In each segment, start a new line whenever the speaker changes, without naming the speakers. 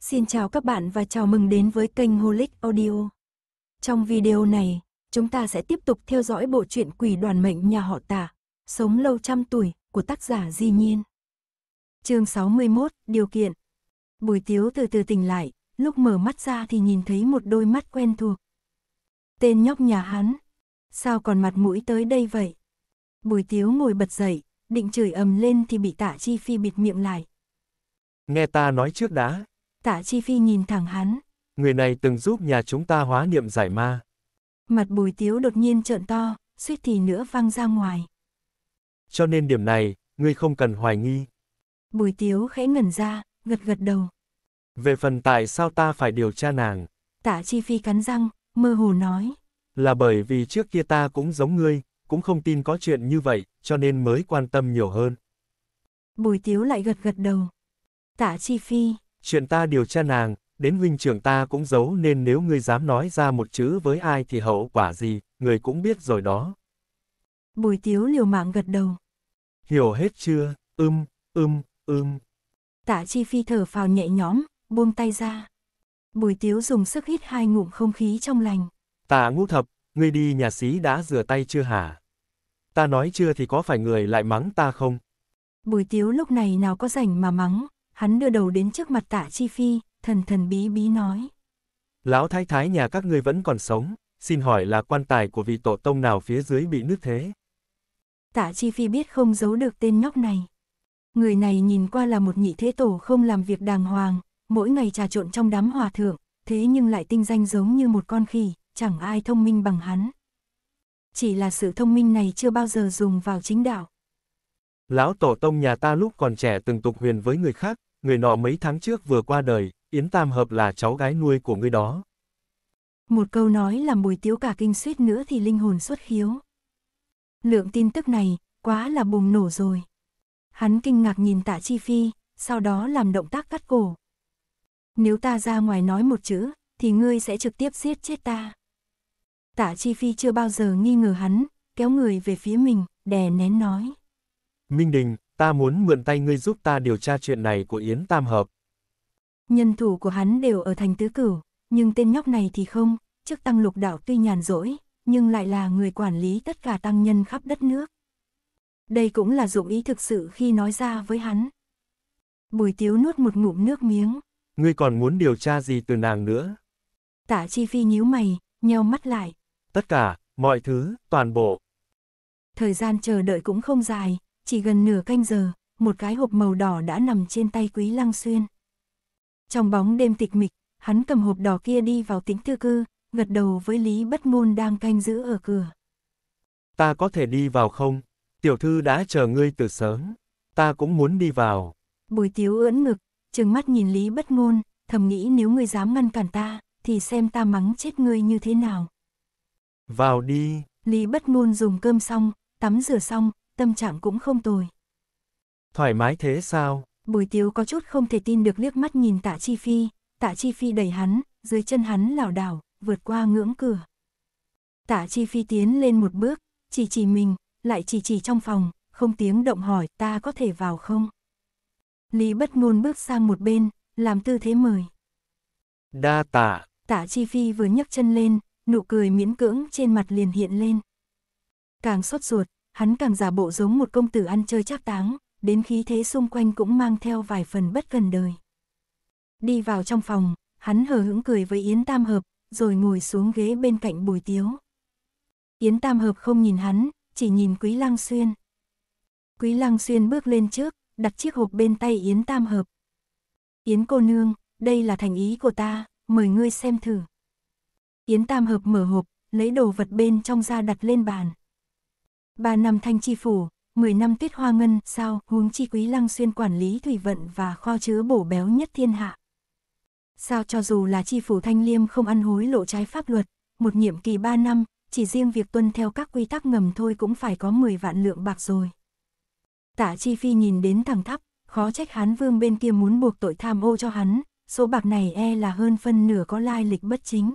Xin chào các bạn và chào mừng đến với kênh Holic Audio. Trong video này, chúng ta sẽ tiếp tục theo dõi bộ truyện Quỷ đoàn mệnh nhà họ Tả, sống lâu trăm tuổi của tác giả Di Nhiên. Chương 61, điều kiện. Bùi Tiếu từ từ tỉnh lại, lúc mở mắt ra thì nhìn thấy một đôi mắt quen thuộc. Tên nhóc nhà hắn, sao còn mặt mũi tới đây vậy? Bùi Tiếu ngồi bật dậy, định chửi ầm lên thì bị Tạ Chi Phi bịt miệng lại.
Nghe ta nói trước đã,
Tạ Chi Phi nhìn thẳng hắn,
người này từng giúp nhà chúng ta hóa niệm giải ma.
mặt Bùi Tiếu đột nhiên trợn to, suýt thì nữa văng ra ngoài.
Cho nên điểm này, ngươi không cần hoài nghi.
Bùi Tiếu khẽ ngẩn ra, gật gật đầu.
Về phần tại sao ta phải điều tra nàng,
Tạ Chi Phi cắn răng, mơ hồ nói.
là bởi vì trước kia ta cũng giống ngươi, cũng không tin có chuyện như vậy, cho nên mới quan tâm nhiều hơn.
Bùi Tiếu lại gật gật đầu. Tạ Chi Phi,
Chuyện ta điều tra nàng, đến huynh trưởng ta cũng giấu nên nếu ngươi dám nói ra một chữ với ai thì hậu quả gì, người cũng biết rồi đó.
Bùi Tiếu liều mạng gật đầu.
Hiểu hết chưa? Ưm, ưm, ưm.
Tạ Chi Phi thở phào nhẹ nhõm, buông tay ra. Bùi Tiếu dùng sức hít hai ngụm không khí trong lành.
Tạ ngũ thập, ngươi đi nhà xí đã rửa tay chưa hả? Ta nói chưa thì có phải người lại mắng ta không?
Bùi Tiếu lúc này nào có rảnh mà mắng, hắn đưa đầu đến trước mặt Tạ Chi Phi, thần thần bí bí nói.
Lão thái thái nhà các ngươi vẫn còn sống, xin hỏi là quan tài của vị tổ tông nào phía dưới bị nứt thế?
Tạ Chi Phi biết không giấu được tên nhóc này. Người này nhìn qua là một nhị thế tổ không làm việc đàng hoàng, mỗi ngày trà trộn trong đám hòa thượng, thế nhưng lại tinh danh giống như một con khỉ, chẳng ai thông minh bằng hắn. Chỉ là sự thông minh này chưa bao giờ dùng vào chính đạo.
Lão tổ tông nhà ta lúc còn trẻ từng tục huyền với người khác, người nọ mấy tháng trước vừa qua đời, Yến Tam Hợp là cháu gái nuôi của người đó.
Một câu nói làm bùi tiếu cả kinh suýt nữa thì linh hồn xuất khiếu. Lượng tin tức này, quá là bùng nổ rồi. Hắn kinh ngạc nhìn tạ chi phi, sau đó làm động tác cắt cổ. Nếu ta ra ngoài nói một chữ, thì ngươi sẽ trực tiếp giết chết ta. Tạ chi phi chưa bao giờ nghi ngờ hắn, kéo người về phía mình, đè nén nói.
Minh Đình, ta muốn mượn tay ngươi giúp ta điều tra chuyện này của Yến Tam Hợp.
Nhân thủ của hắn đều ở thành tứ cửu, nhưng tên nhóc này thì không, chức tăng lục đạo tuy nhàn rỗi, nhưng lại là người quản lý tất cả tăng nhân khắp đất nước. Đây cũng là dụng ý thực sự khi nói ra với hắn. Bùi tiếu nuốt một ngụm nước miếng,
Ngươi còn muốn điều tra gì từ nàng nữa?
tả chi phi nhíu mày, nheo mắt lại,
Tất cả, mọi thứ, toàn bộ.
thời gian chờ đợi cũng không dài, chỉ gần nửa canh giờ, một cái hộp màu đỏ đã nằm trên tay quý lăng xuyên. Trong bóng đêm tịch mịch, hắn cầm hộp đỏ kia đi vào tĩnh tư cư, gật đầu với Lý Bất Ngôn đang canh giữ ở cửa.
Ta có thể đi vào không? Tiểu thư đã chờ ngươi từ sớm. Ta cũng muốn đi vào.
Bùi tiếu ưỡn ngực, trừng mắt nhìn Lý Bất Ngôn, thầm nghĩ nếu ngươi dám ngăn cản ta, thì xem ta mắng chết ngươi như thế nào.
Vào đi.
Lý Bất Ngôn dùng cơm xong, tắm rửa xong, tâm trạng cũng không tồi.
Thoải mái thế sao?
Bùi tiếu có chút không thể tin được liếc mắt nhìn tạ chi phi, tạ chi phi đẩy hắn, dưới chân hắn lảo đảo, vượt qua ngưỡng cửa. Tạ chi phi tiến lên một bước, chỉ chỉ mình, lại chỉ chỉ trong phòng, không tiếng động hỏi ta có thể vào không? Lý bất ngôn bước sang một bên, làm tư thế mời.
Đa tạ.
Tạ Chi Phi vừa nhấc chân lên, nụ cười miễn cưỡng trên mặt liền hiện lên. Càng sốt ruột, hắn càng giả bộ giống một công tử ăn chơi trác táng, đến khí thế xung quanh cũng mang theo vài phần bất cần đời. Đi vào trong phòng, hắn hờ hững cười với Yến Tam Hợp, rồi ngồi xuống ghế bên cạnh Bùi Tiếu. Yến Tam Hợp không nhìn hắn, chỉ nhìn Quý Lăng Xuyên. Quý Lăng Xuyên bước lên trước, đặt chiếc hộp bên tay Yến Tam Hợp. Yến cô nương, đây là thành ý của ta, mời ngươi xem thử. Yến Tam Hợp mở hộp, lấy đồ vật bên trong ra đặt lên bàn. Ba năm thanh chi phủ, 10 năm tuyết hoa ngân, sao, huống chi quý lăng xuyên quản lý thủy vận và kho chứa bổ béo nhất thiên hạ. Sao cho dù là chi phủ thanh liêm không ăn hối lộ trái pháp luật, một nhiệm kỳ 3 năm, chỉ riêng việc tuân theo các quy tắc ngầm thôi cũng phải có 10 vạn lượng bạc rồi. Tạ Chi Phi nhìn đến thẳng thắp, khó trách Hán Vương bên kia muốn buộc tội tham ô cho hắn, số bạc này e là hơn phân nửa có lai lịch bất chính.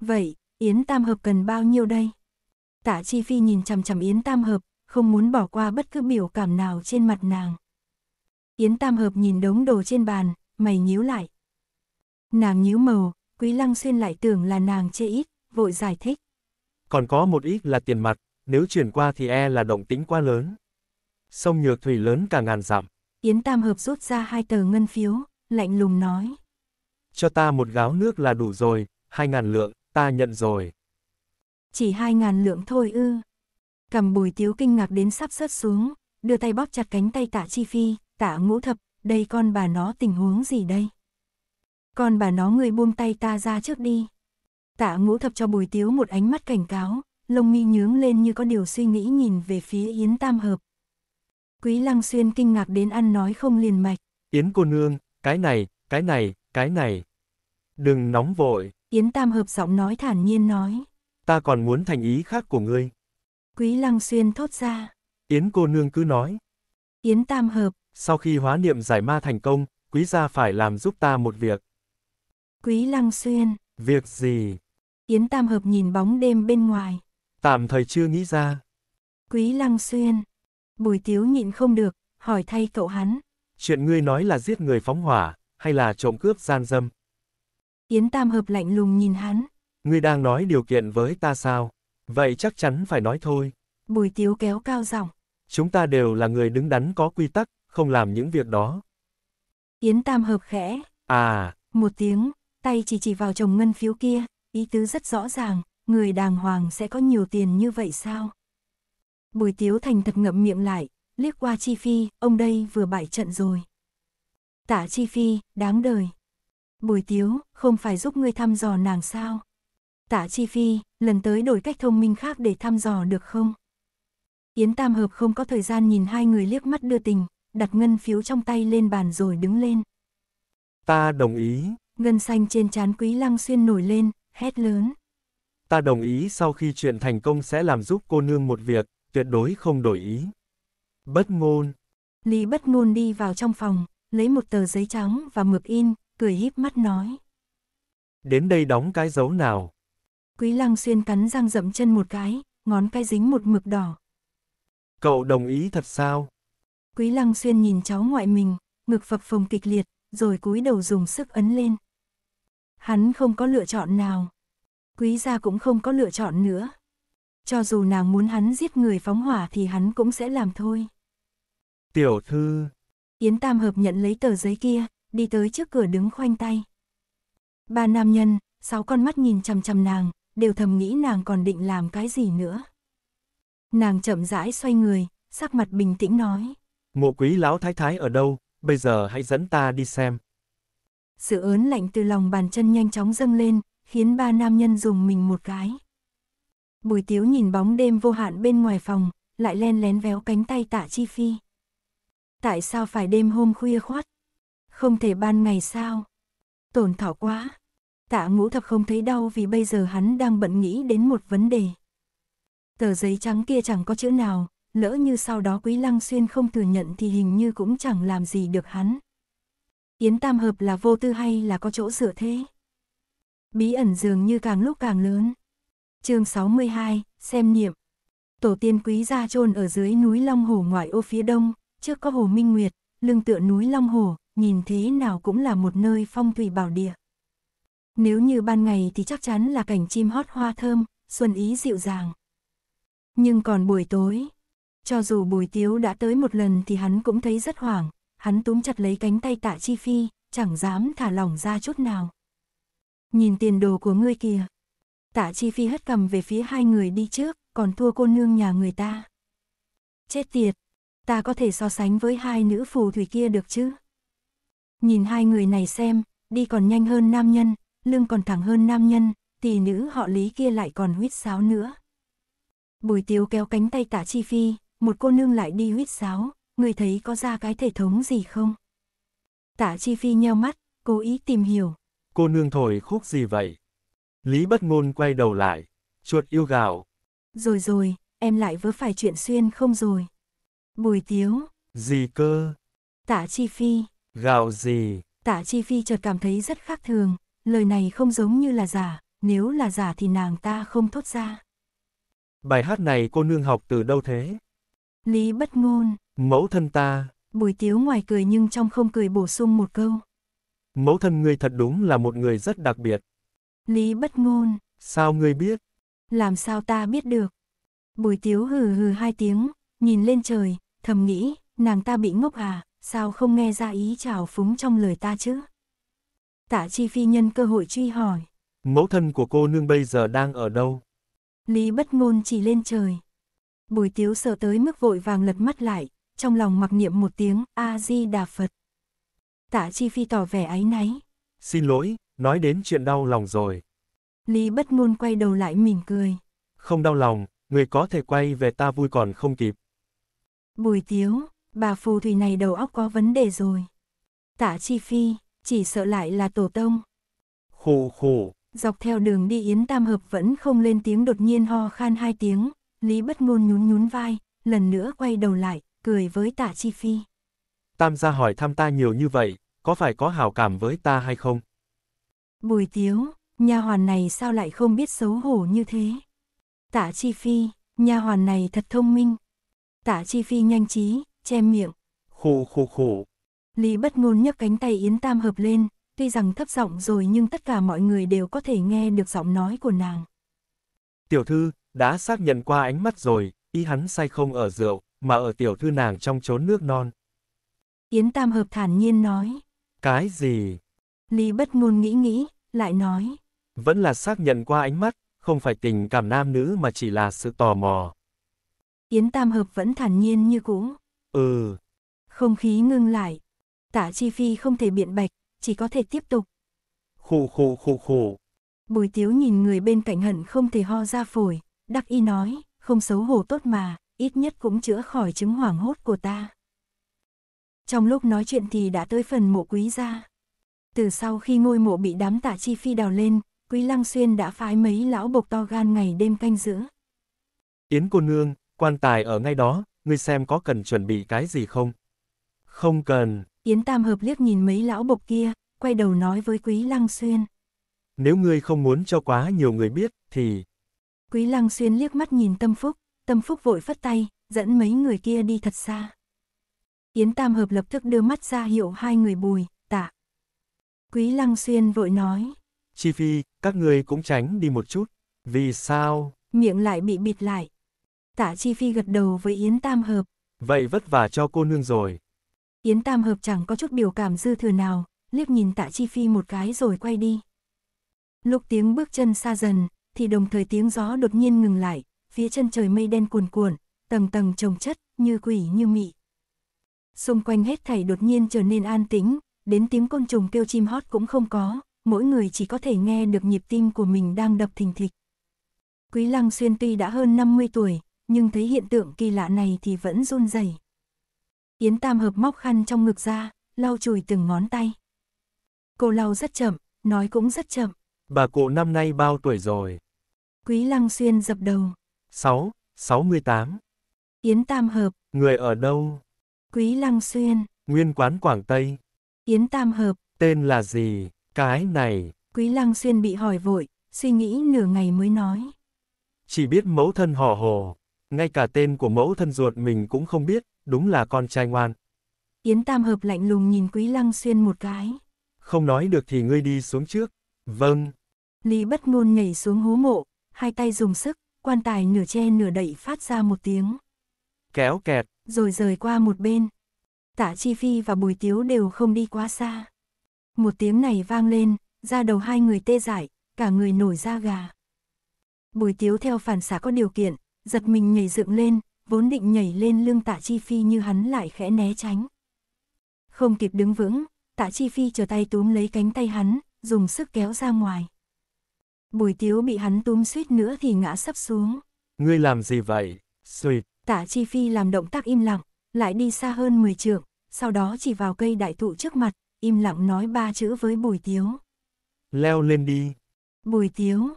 Vậy, Yến Tam Hợp cần bao nhiêu đây? Tạ Chi Phi nhìn chằm chằm Yến Tam Hợp, không muốn bỏ qua bất cứ biểu cảm nào trên mặt nàng. Yến Tam Hợp nhìn đống đồ trên bàn, mày nhíu lại. Nàng nhíu màu, Quý Lăng Xuyên lại tưởng là nàng chê ít, vội giải thích.
Còn có một ít là tiền mặt, nếu chuyển qua thì e là động tính quá lớn. Sông Nhược Thủy lớn cả ngàn dặm.
Yến Tam Hợp rút ra hai tờ ngân phiếu, lạnh lùng nói.
Cho ta một gáo nước là đủ rồi, hai ngàn lượng, ta nhận rồi.
Chỉ hai ngàn lượng thôi ư. Cầm bùi tiếu kinh ngạc đến sắp rớt xuống, đưa tay bóp chặt cánh tay tạ chi phi, tạ ngũ thập, đây con bà nó tình huống gì đây? Con bà nó người buông tay ta ra trước đi. Tạ ngũ thập cho bùi tiếu một ánh mắt cảnh cáo, lông mi nhướng lên như có điều suy nghĩ nhìn về phía Yến Tam Hợp. Quý Lăng Xuyên kinh ngạc đến ăn nói không liền mạch.
Yến cô nương, cái này, cái này, cái này. Đừng nóng vội.
Yến Tam Hợp giọng nói thản nhiên nói.
Ta còn muốn thành ý khác của ngươi.
Quý Lăng Xuyên thốt ra.
Yến cô nương cứ nói.
Yến Tam Hợp.
Sau khi hóa niệm giải ma thành công, quý gia phải làm giúp ta một việc.
Quý Lăng Xuyên.
Việc gì?
Yến Tam Hợp nhìn bóng đêm bên ngoài.
Tạm thời chưa nghĩ ra.
Quý Lăng Xuyên. Bùi Tiếu nhịn không được, hỏi thay cậu hắn.
Chuyện ngươi nói là giết người phóng hỏa, hay là trộm cướp gian dâm?
Yến Tam Hợp lạnh lùng nhìn hắn.
Ngươi đang nói điều kiện với ta sao? Vậy chắc chắn phải nói thôi.
Bùi Tiếu kéo cao giọng.
Chúng ta đều là người đứng đắn có quy tắc, không làm những việc đó.
Yến Tam Hợp khẽ.
À.
Một tiếng, tay chỉ chỉ vào chồng ngân phiếu kia, ý tứ rất rõ ràng, người đàng hoàng sẽ có nhiều tiền như vậy sao? Bùi Tiếu Thành thật ngậm miệng lại, liếc qua Chi Phi, ông đây vừa bại trận rồi. Tả Chi Phi, đáng đời. Bùi Tiếu, không phải giúp ngươi thăm dò nàng sao? Tả Chi Phi, lần tới đổi cách thông minh khác để thăm dò được không? Yến Tam Hợp không có thời gian nhìn hai người liếc mắt đưa tình, đặt ngân phiếu trong tay lên bàn rồi đứng lên.
Ta đồng ý.
Ngân xanh trên trán Quý Lăng Xuyên nổi lên, hét lớn.
Ta đồng ý sau khi chuyện thành công sẽ làm giúp cô nương một việc, tuyệt đối không đổi ý. Bất ngôn.
Lý bất ngôn đi vào trong phòng, lấy một tờ giấy trắng và mực in, cười híp mắt nói.
Đến đây đóng cái dấu nào.
Quý lăng xuyên cắn răng dậm chân một cái, ngón cái dính một mực đỏ.
Cậu đồng ý thật sao?
Quý lăng xuyên nhìn cháu ngoại mình, ngực phập phồng kịch liệt, rồi cúi đầu dùng sức ấn lên. Hắn không có lựa chọn nào. Quý gia cũng không có lựa chọn nữa. Cho dù nàng muốn hắn giết người phóng hỏa thì hắn cũng sẽ làm thôi.
Tiểu thư.
Yến Tam Hợp nhận lấy tờ giấy kia, đi tới trước cửa đứng khoanh tay. Ba nam nhân, sáu con mắt nhìn chằm chằm nàng, đều thầm nghĩ nàng còn định làm cái gì nữa. Nàng chậm rãi xoay người, sắc mặt bình tĩnh nói.
Mộ quý lão thái thái ở đâu, bây giờ hãy dẫn ta đi xem.
Sự ớn lạnh từ lòng bàn chân nhanh chóng dâng lên, khiến ba nam nhân dùng mình một cái. Bùi tiếu nhìn bóng đêm vô hạn bên ngoài phòng, lại len lén véo cánh tay tạ chi phi. Tại sao phải đêm hôm khuya khoát? Không thể ban ngày sao? Tổn thọ quá. Tạ ngũ thập không thấy đau vì bây giờ hắn đang bận nghĩ đến một vấn đề. Tờ giấy trắng kia chẳng có chữ nào, lỡ như sau đó Quý Lăng Xuyên không thừa nhận thì hình như cũng chẳng làm gì được hắn. Yến Tam Hợp là vô tư hay là có chỗ dựa thế? Bí ẩn dường như càng lúc càng lớn. chương 62, xem niệm. Tổ tiên quý gia chôn ở dưới núi Long Hồ ngoại ô phía đông, trước có Hồ Minh Nguyệt, lưng tựa núi Long Hồ, nhìn thế nào cũng là một nơi phong thủy bảo địa. Nếu như ban ngày thì chắc chắn là cảnh chim hót hoa thơm, xuân ý dịu dàng. Nhưng còn buổi tối, cho dù bùi tiếu đã tới một lần thì hắn cũng thấy rất hoảng, hắn túm chặt lấy cánh tay tạ chi phi, chẳng dám thả lỏng ra chút nào. Nhìn tiền đồ của ngươi kìa. Tạ chi phi hất cầm về phía hai người đi trước, còn thua cô nương nhà người ta. Chết tiệt, ta có thể so sánh với hai nữ phù thủy kia được chứ? Nhìn hai người này xem, đi còn nhanh hơn nam nhân, lưng còn thẳng hơn nam nhân, tỷ nữ họ lý kia lại còn huyết sáo nữa. Bùi tiếu kéo cánh tay tạ chi phi, một cô nương lại đi huyết sáo, người thấy có ra cái thể thống gì không? Tạ chi phi nheo mắt, cố ý tìm hiểu.
Cô nương thổi khúc gì vậy? Lý bất ngôn quay đầu lại. Chuột yêu gạo.
Rồi rồi, em lại vớ phải chuyện xuyên không rồi. Bùi tiếu.
Gì cơ?
Tạ chi phi.
Gạo gì?
Tạ chi phi chợt cảm thấy rất khác thường, lời này không giống như là giả, nếu là giả thì nàng ta không thốt ra.
Bài hát này cô nương học từ đâu thế?
Lý bất ngôn.
Mẫu thân ta.
Bùi tiếu ngoài cười nhưng trong không cười bổ sung một câu.
Mẫu thân ngươi thật đúng là một người rất đặc biệt.
Lý bất ngôn,
Sao ngươi biết?
làm sao ta biết được? Bùi tiếu hừ hừ hai tiếng, nhìn lên trời, thầm nghĩ, nàng ta bị ngốc à, sao không nghe ra ý trào phúng trong lời ta chứ? Tạ chi phi nhân cơ hội truy hỏi,
Mẫu thân của cô nương bây giờ đang ở đâu?
Lý bất ngôn chỉ lên trời. Bùi tiếu sợ tới mức vội vàng lật mắt lại, trong lòng mặc niệm một tiếng A-di-đà Phật. Tạ chi phi tỏ vẻ áy náy,
Xin lỗi, nói đến chuyện đau lòng rồi.
Lý bất ngôn quay đầu lại mỉm cười.
Không đau lòng, người có thể quay về ta vui còn không kịp.
Bùi tiếu, bà phù thủy này đầu óc có vấn đề rồi. Tạ chi phi, chỉ sợ lại là tổ tông.
Khủ khủ,
Dọc theo đường đi Yến Tam Hợp vẫn không lên tiếng đột nhiên ho khan hai tiếng, Lý bất ngôn nhún nhún vai, lần nữa quay đầu lại, cười với tạ chi phi.
tam gia hỏi thăm ta nhiều như vậy, có phải có hảo cảm với ta hay không?
Bùi tiếu, nha hoàn này sao lại không biết xấu hổ như thế? Tạ chi phi, nha hoàn này thật thông minh. Tạ chi phi nhanh trí, che miệng.
Khủ khủ khủ,
Lý bất ngôn nhấc cánh tay Yến Tam Hợp lên, tuy rằng thấp giọng rồi nhưng tất cả mọi người đều có thể nghe được giọng nói của nàng.
tiểu thư, đã xác nhận qua ánh mắt rồi, ý hắn say không ở rượu, mà ở tiểu thư nàng trong chốn nước non.
Yến Tam Hợp thản nhiên nói.
Cái gì?
Lý bất ngôn nghĩ nghĩ, lại nói.
Vẫn là xác nhận qua ánh mắt, không phải tình cảm nam nữ mà chỉ là sự tò mò.
Yến Tam Hợp vẫn thản nhiên như cũ.
Ừ,
Không khí ngưng lại. Tạ Chi Phi không thể biện bạch, chỉ có thể tiếp tục.
khủ khủ khủ khủ,
Bùi Tiếu nhìn người bên cạnh hận không thể ho ra phổi, đắc y nói, không xấu hổ tốt mà, ít nhất cũng chữa khỏi chứng hoảng hốt của ta. Trong lúc nói chuyện thì đã tới phần mộ quý gia. Từ sau khi ngôi mộ bị đám tạ chi phi đào lên, Quý Lăng Xuyên đã phái mấy lão bộc to gan ngày đêm canh giữ.
Yến cô nương, quan tài ở ngay đó, ngươi xem có cần chuẩn bị cái gì không? Không cần,
Yến Tam Hợp liếc nhìn mấy lão bộc kia, quay đầu nói với Quý Lăng Xuyên.
nếu ngươi không muốn cho quá nhiều người biết, thì...
Quý Lăng Xuyên liếc mắt nhìn Tâm Phúc, Tâm Phúc vội phất tay, dẫn mấy người kia đi thật xa. Yến Tam Hợp lập tức đưa mắt ra hiệu hai người bùi, tạ. Quý Lăng Xuyên vội nói,
Chi Phi, các ngươi cũng tránh đi một chút. Vì sao?
miệng lại bị bịt lại. Tạ Chi Phi gật đầu với Yến Tam Hợp,
Vậy vất vả cho cô nương rồi.
Yến Tam Hợp chẳng có chút biểu cảm dư thừa nào, liếc nhìn Tạ Chi Phi một cái rồi quay đi. Lúc tiếng bước chân xa dần, thì đồng thời tiếng gió đột nhiên ngừng lại, phía chân trời mây đen cuồn cuộn, tầng tầng trồng chất, như quỷ như mị. Xung quanh hết thảy đột nhiên trở nên an tĩnh, đến tiếng côn trùng kêu chim hót cũng không có, mỗi người chỉ có thể nghe được nhịp tim của mình đang đập thình thịch. Quý Lăng Xuyên tuy đã hơn 50 tuổi, nhưng thấy hiện tượng kỳ lạ này thì vẫn run rẩy. Yến Tam hợp móc khăn trong ngực ra, lau chùi từng ngón tay. Cô lau rất chậm, nói cũng rất chậm.
Bà cụ năm nay bao tuổi rồi?
Quý Lăng Xuyên dập đầu.
6, 68.
Yến Tam hợp,
Người ở đâu?
Quý Lăng Xuyên,
Nguyên quán Quảng Tây.
Yến Tam hợp,
Tên là gì? Cái này.
Quý Lăng Xuyên bị hỏi vội, suy nghĩ nửa ngày mới nói.
Chỉ biết mẫu thân họ hồ. Ngay cả tên của mẫu thân ruột mình cũng không biết, đúng là con trai ngoan.
Yến Tam hợp lạnh lùng nhìn Quý Lăng Xuyên một cái.
Không nói được thì ngươi đi xuống trước. Vâng.
Lý bất ngôn nhảy xuống hố mộ, hai tay dùng sức, quan tài nửa che nửa đậy phát ra một tiếng,
Kéo kẹt.
rồi rời qua một bên. Tạ Chi Phi và Bùi Tiếu đều không đi quá xa. Một tiếng này vang lên, da đầu hai người tê dại, cả người nổi da gà. Bùi Tiếu theo phản xạ có điều kiện, giật mình nhảy dựng lên, vốn định nhảy lên lưng Tạ Chi Phi như hắn lại khẽ né tránh. Không kịp đứng vững, Tạ Chi Phi trở tay túm lấy cánh tay hắn, dùng sức kéo ra ngoài. Bùi Tiếu bị hắn túm suýt nữa thì ngã sấp xuống.
Ngươi làm gì vậy? Suyệt.
Tạ Chi Phi làm động tác im lặng, lại đi xa hơn 10 trượng, sau đó chỉ vào cây đại thụ trước mặt, im lặng nói ba chữ với Bùi Tiếu.
Leo lên đi.
Bùi Tiếu,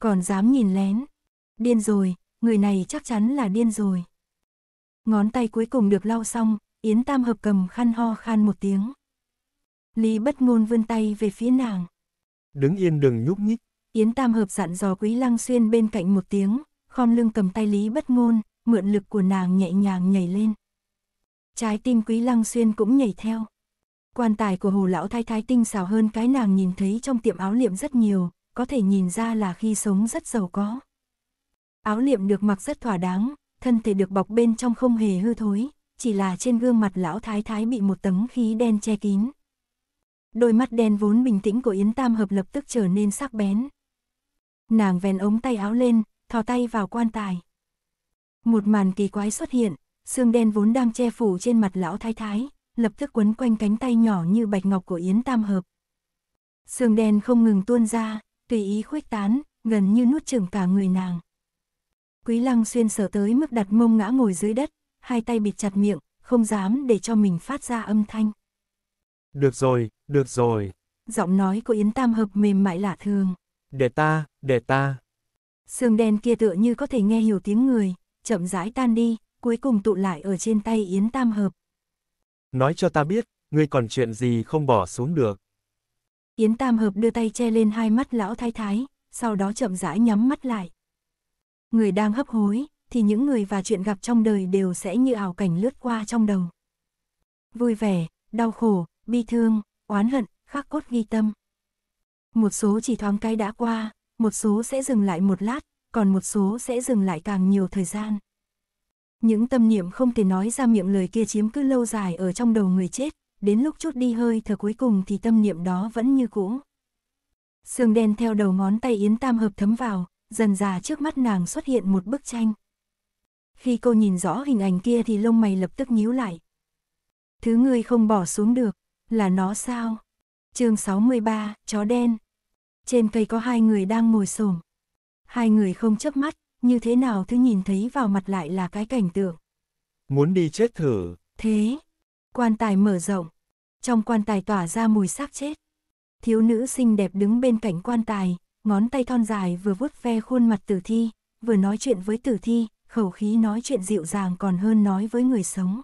còn dám nhìn lén. Điên rồi, người này chắc chắn là điên rồi. Ngón tay cuối cùng được lau xong, Yến Tam Hợp cầm khăn ho khan một tiếng. Lý bất ngôn vươn tay về phía nàng.
Đứng yên đừng nhúc nhích.
Yến Tam Hợp dặn dò Quý Lăng Xuyên bên cạnh một tiếng, khom lưng cầm tay Lý bất ngôn, mượn lực của nàng nhẹ nhàng nhảy lên. Trái tim Quý Lăng Xuyên cũng nhảy theo. Quan tài của hồ lão thái thái tinh xảo hơn cái nàng nhìn thấy trong tiệm áo liệm rất nhiều, có thể nhìn ra là khi sống rất giàu có. Áo liệm được mặc rất thỏa đáng, thân thể được bọc bên trong không hề hư thối, chỉ là trên gương mặt lão thái thái bị một tấm khí đen che kín. Đôi mắt đen vốn bình tĩnh của Yến Tam Hợp lập tức trở nên sắc bén. Nàng vén ống tay áo lên, thò tay vào quan tài. Một màn kỳ quái xuất hiện, xương đen vốn đang che phủ trên mặt lão thái thái, lập tức quấn quanh cánh tay nhỏ như bạch ngọc của Yến Tam Hợp. Xương đen không ngừng tuôn ra, tùy ý khuếch tán, gần như nuốt chửng cả người nàng. Quý lăng xuyên sở tới mức đặt mông ngã ngồi dưới đất, hai tay bịt chặt miệng, không dám để cho mình phát ra âm thanh.
Được rồi, được rồi.
Giọng nói của Yến Tam Hợp mềm mại lạ thường.
Để ta, để ta.
Sương đen kia tựa như có thể nghe hiểu tiếng người, chậm rãi tan đi, cuối cùng tụ lại ở trên tay Yến Tam Hợp.
Nói cho ta biết, ngươi còn chuyện gì không bỏ xuống được.
Yến Tam Hợp đưa tay che lên hai mắt lão thái thái, sau đó chậm rãi nhắm mắt lại. Người đang hấp hối, thì những người và chuyện gặp trong đời đều sẽ như ảo cảnh lướt qua trong đầu. Vui vẻ, đau khổ, bi thương, oán hận, khắc cốt ghi tâm. Một số chỉ thoáng cái đã qua, một số sẽ dừng lại một lát, còn một số sẽ dừng lại càng nhiều thời gian. Những tâm niệm không thể nói ra miệng lời kia chiếm cứ lâu dài ở trong đầu người chết, đến lúc chút đi hơi thở cuối cùng thì tâm niệm đó vẫn như cũ. Sương đen theo đầu ngón tay Yến Tam hợp thấm vào, dần già trước mắt nàng xuất hiện một bức tranh. Khi cô nhìn rõ hình ảnh kia thì lông mày lập tức nhíu lại. Thứ ngươi không bỏ xuống được, là nó sao? chương 63, chó đen. Trên cây có hai người đang ngồi xổm. Hai người không chớp mắt, như thế nào thứ nhìn thấy vào mặt lại là cái cảnh tượng.
Muốn đi chết thử.
Thế, quan tài mở rộng, trong quan tài tỏa ra mùi xác chết. Thiếu nữ xinh đẹp đứng bên cạnh quan tài, ngón tay thon dài vừa vuốt ve khuôn mặt tử thi, vừa nói chuyện với tử thi, khẩu khí nói chuyện dịu dàng còn hơn nói với người sống.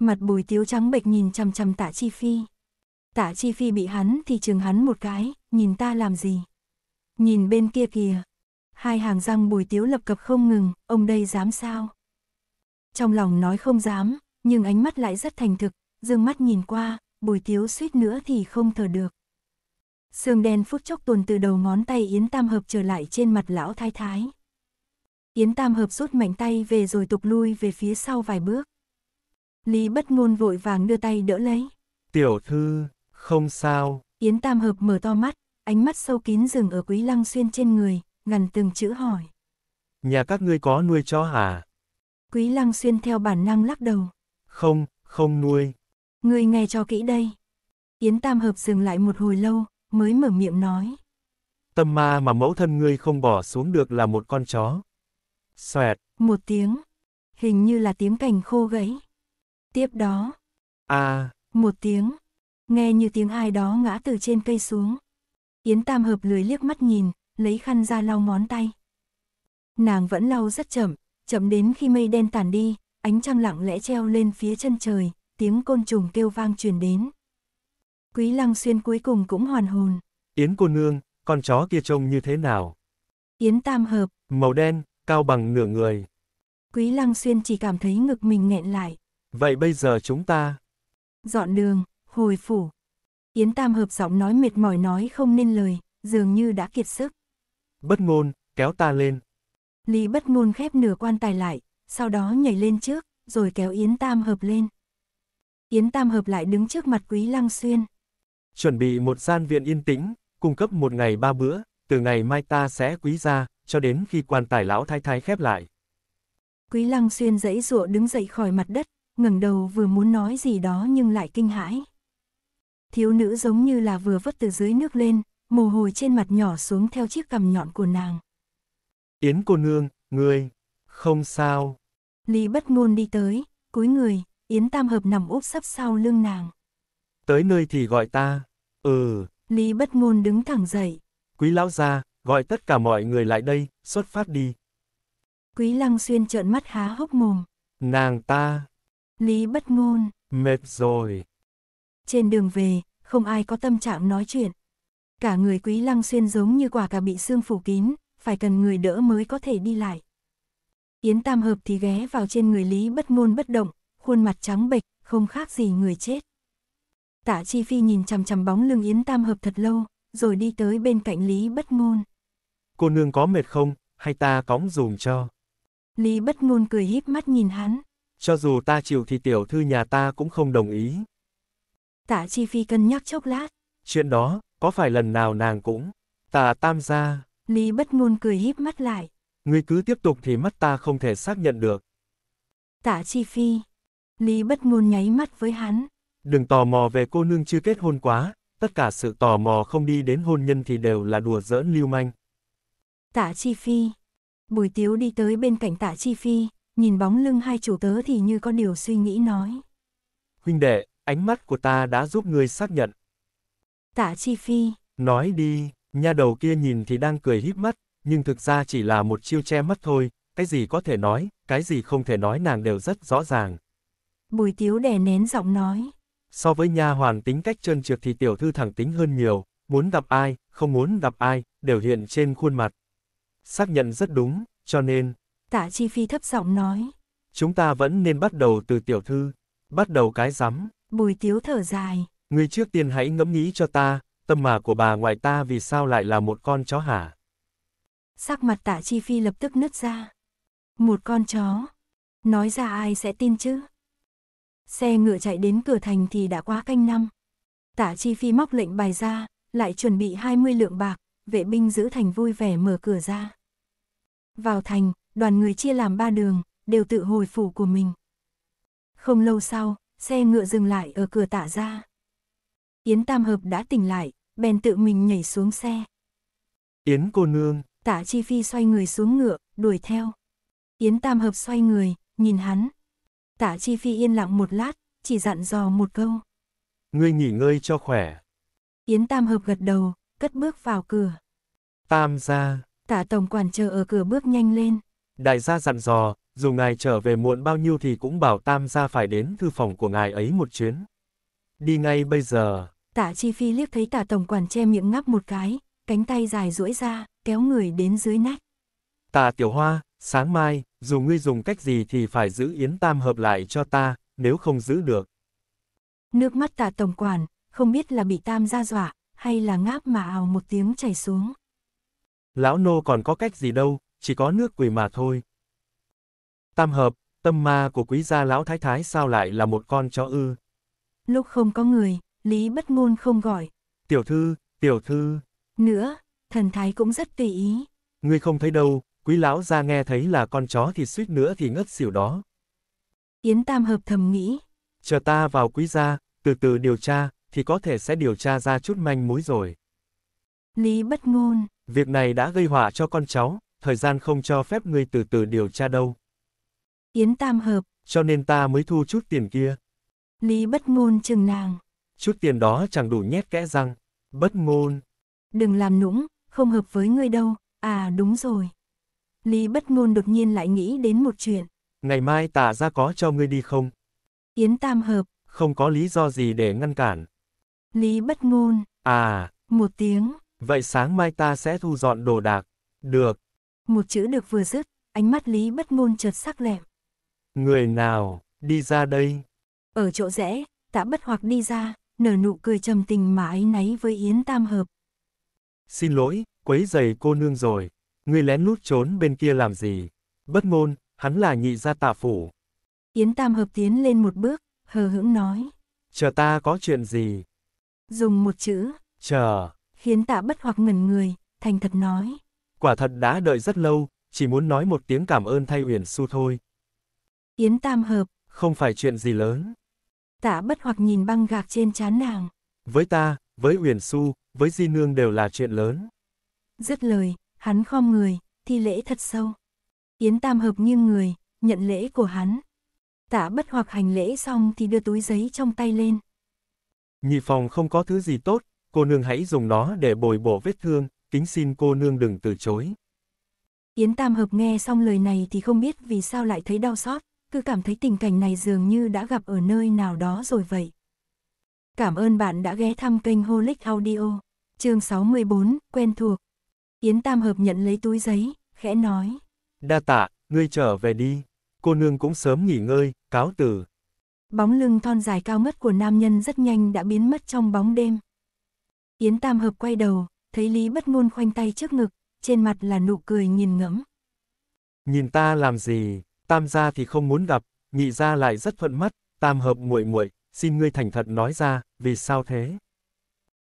Mặt bùi tiếu trắng bệch nhìn chằm chằm tạ chi phi. Tạ chi phi bị hắn thì chừng hắn một cái, nhìn ta làm gì? Nhìn bên kia kìa. Hai hàng răng bùi tiếu lập cập không ngừng, ông đây dám sao? Trong lòng nói không dám, nhưng ánh mắt lại rất thành thực, dương mắt nhìn qua, bùi tiếu suýt nữa thì không thở được. Sương đen phút chốc tuồn từ đầu ngón tay Yến Tam Hợp trở lại trên mặt lão thái thái. Yến Tam Hợp rút mạnh tay về rồi tục lui về phía sau vài bước. Lý bất ngôn vội vàng đưa tay đỡ lấy.
Tiểu thư, không sao.
Yến Tam Hợp mở to mắt, ánh mắt sâu kín dừng ở quý lăng xuyên trên người, ngần từng chữ hỏi.
Nhà các ngươi có nuôi chó hả?
Quý lăng xuyên theo bản năng lắc đầu.
Không, không nuôi.
Ngươi nghe cho kỹ đây. Yến Tam Hợp dừng lại một hồi lâu, mới mở miệng nói.
Tâm ma mà mẫu thân ngươi không bỏ xuống được là một con chó. Xoẹt.
Một tiếng. Hình như là tiếng cành khô gãy. Tiếp đó.
a à.
Một tiếng. Nghe như tiếng ai đó ngã từ trên cây xuống. Yến Tam Hợp lười liếc mắt nhìn, lấy khăn ra lau ngón tay. Nàng vẫn lau rất chậm, chậm đến khi mây đen tản đi, ánh trăng lặng lẽ treo lên phía chân trời, tiếng côn trùng kêu vang truyền đến. Quý Lăng Xuyên cuối cùng cũng hoàn hồn.
Yến cô nương, con chó kia trông như thế nào?
Yến Tam Hợp.
Màu đen, cao bằng nửa người.
Quý Lăng Xuyên chỉ cảm thấy ngực mình nghẹn lại.
Vậy bây giờ chúng ta...
Dọn đường, hồi phủ. Yến Tam Hợp giọng nói mệt mỏi nói không nên lời, dường như đã kiệt sức.
Bất ngôn, kéo ta lên.
Lý bất ngôn khép nửa quan tài lại, sau đó nhảy lên trước, rồi kéo Yến Tam Hợp lên. Yến Tam Hợp lại đứng trước mặt Quý Lăng Xuyên.
Chuẩn bị một gian viện yên tĩnh, cung cấp một ngày ba bữa, từ ngày mai ta sẽ quý ra, cho đến khi quan tài lão thái thái khép lại.
Quý Lăng Xuyên dãy dụa đứng dậy khỏi mặt đất, ngẩng đầu vừa muốn nói gì đó nhưng lại kinh hãi. Thiếu nữ giống như là vừa vớt từ dưới nước lên, mồ hôi trên mặt nhỏ xuống theo chiếc cằm nhọn của nàng.
Yến cô nương, ngươi, không sao.
Lý bất ngôn đi tới, cúi người, Yến Tam Hợp nằm úp sấp sau lưng nàng.
Tới nơi thì gọi ta. Ừ.
Lý bất ngôn đứng thẳng dậy.
Quý lão gia, gọi tất cả mọi người lại đây, xuất phát đi.
Quý lăng xuyên trợn mắt há hốc mồm.
Nàng ta.
Lý bất ngôn.
Mệt rồi.
Trên đường về, không ai có tâm trạng nói chuyện. Cả người quý lăng xuyên giống như quả cà bị xương phủ kín, phải cần người đỡ mới có thể đi lại. Yến Tam Hợp thì ghé vào trên người Lý bất ngôn bất động, khuôn mặt trắng bệch, không khác gì người chết. Tạ Chi Phi nhìn chằm chằm bóng lưng Yến Tam Hợp thật lâu, rồi đi tới bên cạnh Lý Bất Ngôn.
Cô nương có mệt không, hay ta cõng dùm cho?
Lý Bất Ngôn cười híp mắt nhìn hắn.
Cho dù ta chịu thì tiểu thư nhà ta cũng không đồng ý.
Tạ Chi Phi cân nhắc chốc lát.
Chuyện đó, có phải lần nào nàng cũng... Tạ tam gia.
Lý Bất Ngôn cười híp mắt lại.
Ngươi cứ tiếp tục thì mắt ta không thể xác nhận được.
Tạ Chi Phi. Lý Bất Ngôn nháy mắt với hắn.
Đừng tò mò về cô nương chưa kết hôn quá, tất cả sự tò mò không đi đến hôn nhân thì đều là đùa giỡn lưu manh.
Tạ Chi Phi. Bùi Tiếu đi tới bên cạnh Tạ Chi Phi, nhìn bóng lưng hai chủ tớ thì như có điều suy nghĩ nói.
Huynh đệ, ánh mắt của ta đã giúp ngươi xác nhận.
Tạ Chi Phi.
Nói đi, nha đầu kia nhìn thì đang cười híp mắt, nhưng thực ra chỉ là một chiêu che mắt thôi, cái gì có thể nói, cái gì không thể nói nàng đều rất rõ ràng.
Bùi Tiếu đè nén giọng nói.
So với nha hoàn tính cách trơn trượt thì tiểu thư thẳng tính hơn nhiều, muốn gặp ai, không muốn gặp ai, đều hiện trên khuôn mặt. Xác nhận rất đúng, cho nên...
Tạ Chi Phi thấp giọng nói.
Chúng ta vẫn nên bắt đầu từ tiểu thư. Bắt đầu cái rắm.
Bùi Tiếu thở dài.
Ngươi trước tiên hãy ngẫm nghĩ cho ta, tâm mà của bà ngoại ta vì sao lại là một con chó hả?
Sắc mặt tạ Chi Phi lập tức nứt ra. Một con chó. Nói ra ai sẽ tin chứ? Xe ngựa chạy đến cửa thành thì đã quá canh năm. Tạ Chi Phi móc lệnh bài ra, lại chuẩn bị 20 lượng bạc, vệ binh giữ thành vui vẻ mở cửa ra. Vào thành, đoàn người chia làm ba đường, đều tự hồi phủ của mình. Không lâu sau, xe ngựa dừng lại ở cửa tạ ra. Yến Tam Hợp đã tỉnh lại, bèn tự mình nhảy xuống xe.
Yến cô nương.
Tạ Chi Phi xoay người xuống ngựa, đuổi theo. Yến Tam Hợp xoay người, nhìn hắn. Tạ Chi Phi yên lặng một lát, chỉ dặn dò một câu.
Ngươi nghỉ ngơi cho khỏe.
Yến Tam Hợp gật đầu, cất bước vào cửa.
Tam gia.
Tạ Tổng quản chờ ở cửa bước nhanh lên.
Đại gia dặn dò, dù ngài trở về muộn bao nhiêu thì cũng bảo Tam gia phải đến thư phòng của ngài ấy một chuyến. Đi ngay bây giờ.
Tạ Chi Phi liếc thấy Tạ Tổng quản che miệng ngắp một cái, cánh tay dài duỗi ra, kéo người đến dưới nách.
Tạ Tiểu Hoa, sáng mai, dù ngươi dùng cách gì thì phải giữ Yến Tam hợp lại cho ta, nếu không giữ được.
Nước mắt Tạ Tổng quản, không biết là bị Tam gia dọa, hay là ngáp mà ào một tiếng chảy xuống.
Lão nô còn có cách gì đâu, chỉ có nước quỷ mà thôi. Tam hợp, tâm ma của quý gia lão thái thái sao lại là một con chó ư?
Lúc không có người, Lý bất ngôn không gọi.
Tiểu thư, tiểu thư.
Nữa, thần thái cũng rất tùy ý.
Ngươi không thấy đâu, quý lão gia nghe thấy là con chó thì suýt nữa thì ngất xỉu đó.
Yến Tam hợp thầm nghĩ.
Chờ ta vào quý gia, từ từ điều tra, thì có thể sẽ điều tra ra chút manh mối rồi.
Lý bất ngôn.
Việc này đã gây họa cho con cháu, thời gian không cho phép ngươi từ từ điều tra đâu.
Yến Tam hợp.
Cho nên ta mới thu chút tiền kia.
Lý bất ngôn chừng nàng.
Chút tiền đó chẳng đủ nhét kẽ răng. Bất ngôn.
Đừng làm nũng, không hợp với ngươi đâu. À đúng rồi. Lý bất ngôn đột nhiên lại nghĩ đến một chuyện.
Ngày mai tả ra có cho ngươi đi không?
Yến Tam hợp.
Không có lý do gì để ngăn cản.
Lý bất ngôn.
À.
Một tiếng.
Vậy sáng mai ta sẽ thu dọn đồ đạc. Được.
Một chữ được vừa dứt, ánh mắt Lý bất ngôn chợt sắc lẹm.
Người nào, đi ra đây.
Ở chỗ rẽ, tạ bất hoặc đi ra, nở nụ cười trầm tình mà ấy náy với Yến Tam Hợp.
Xin lỗi, quấy giày cô nương rồi. Ngươi lén lút trốn bên kia làm gì? Bất ngôn, hắn là nhị gia tạ phủ.
Yến Tam Hợp tiến lên một bước, hờ hững nói.
Chờ ta có chuyện gì?
Dùng một chữ.
Chờ.
Khiến tạ bất hoặc ngẩn người, thành thật nói.
Quả thật đã đợi rất lâu, chỉ muốn nói một tiếng cảm ơn thay Uyển Su thôi.
Yến Tam Hợp.
Không phải chuyện gì lớn.
Tạ bất hoặc nhìn băng gạc trên trán nàng.
Với ta, với Uyển Su, với Di Nương đều là chuyện lớn.
Dứt lời, hắn khom người, thi lễ thật sâu. Yến Tam Hợp nghiêng người, nhận lễ của hắn. Tạ bất hoặc hành lễ xong thì đưa túi giấy trong tay lên.
Nhị phòng không có thứ gì tốt, cô nương hãy dùng nó để bồi bổ vết thương, kính xin cô nương đừng từ chối.
Yến Tam Hợp nghe xong lời này thì không biết vì sao lại thấy đau xót, cứ cảm thấy tình cảnh này dường như đã gặp ở nơi nào đó rồi vậy. Cảm ơn bạn đã ghé thăm kênh Holic Audio. chương 64, quen thuộc. Yến Tam Hợp nhận lấy túi giấy, khẽ nói.
Đa tạ, ngươi trở về đi. Cô nương cũng sớm nghỉ ngơi, cáo từ.
Bóng lưng thon dài cao ngất của nam nhân rất nhanh đã biến mất trong bóng đêm. Yến Tam Hợp quay đầu, thấy Lý Bất Ngôn khoanh tay trước ngực, trên mặt là nụ cười nhìn ngẫm.
Nhìn ta làm gì, tam gia thì không muốn gặp, nhị gia lại rất thuận mắt, tam hợp muội muội, xin ngươi thành thật nói ra, vì sao thế?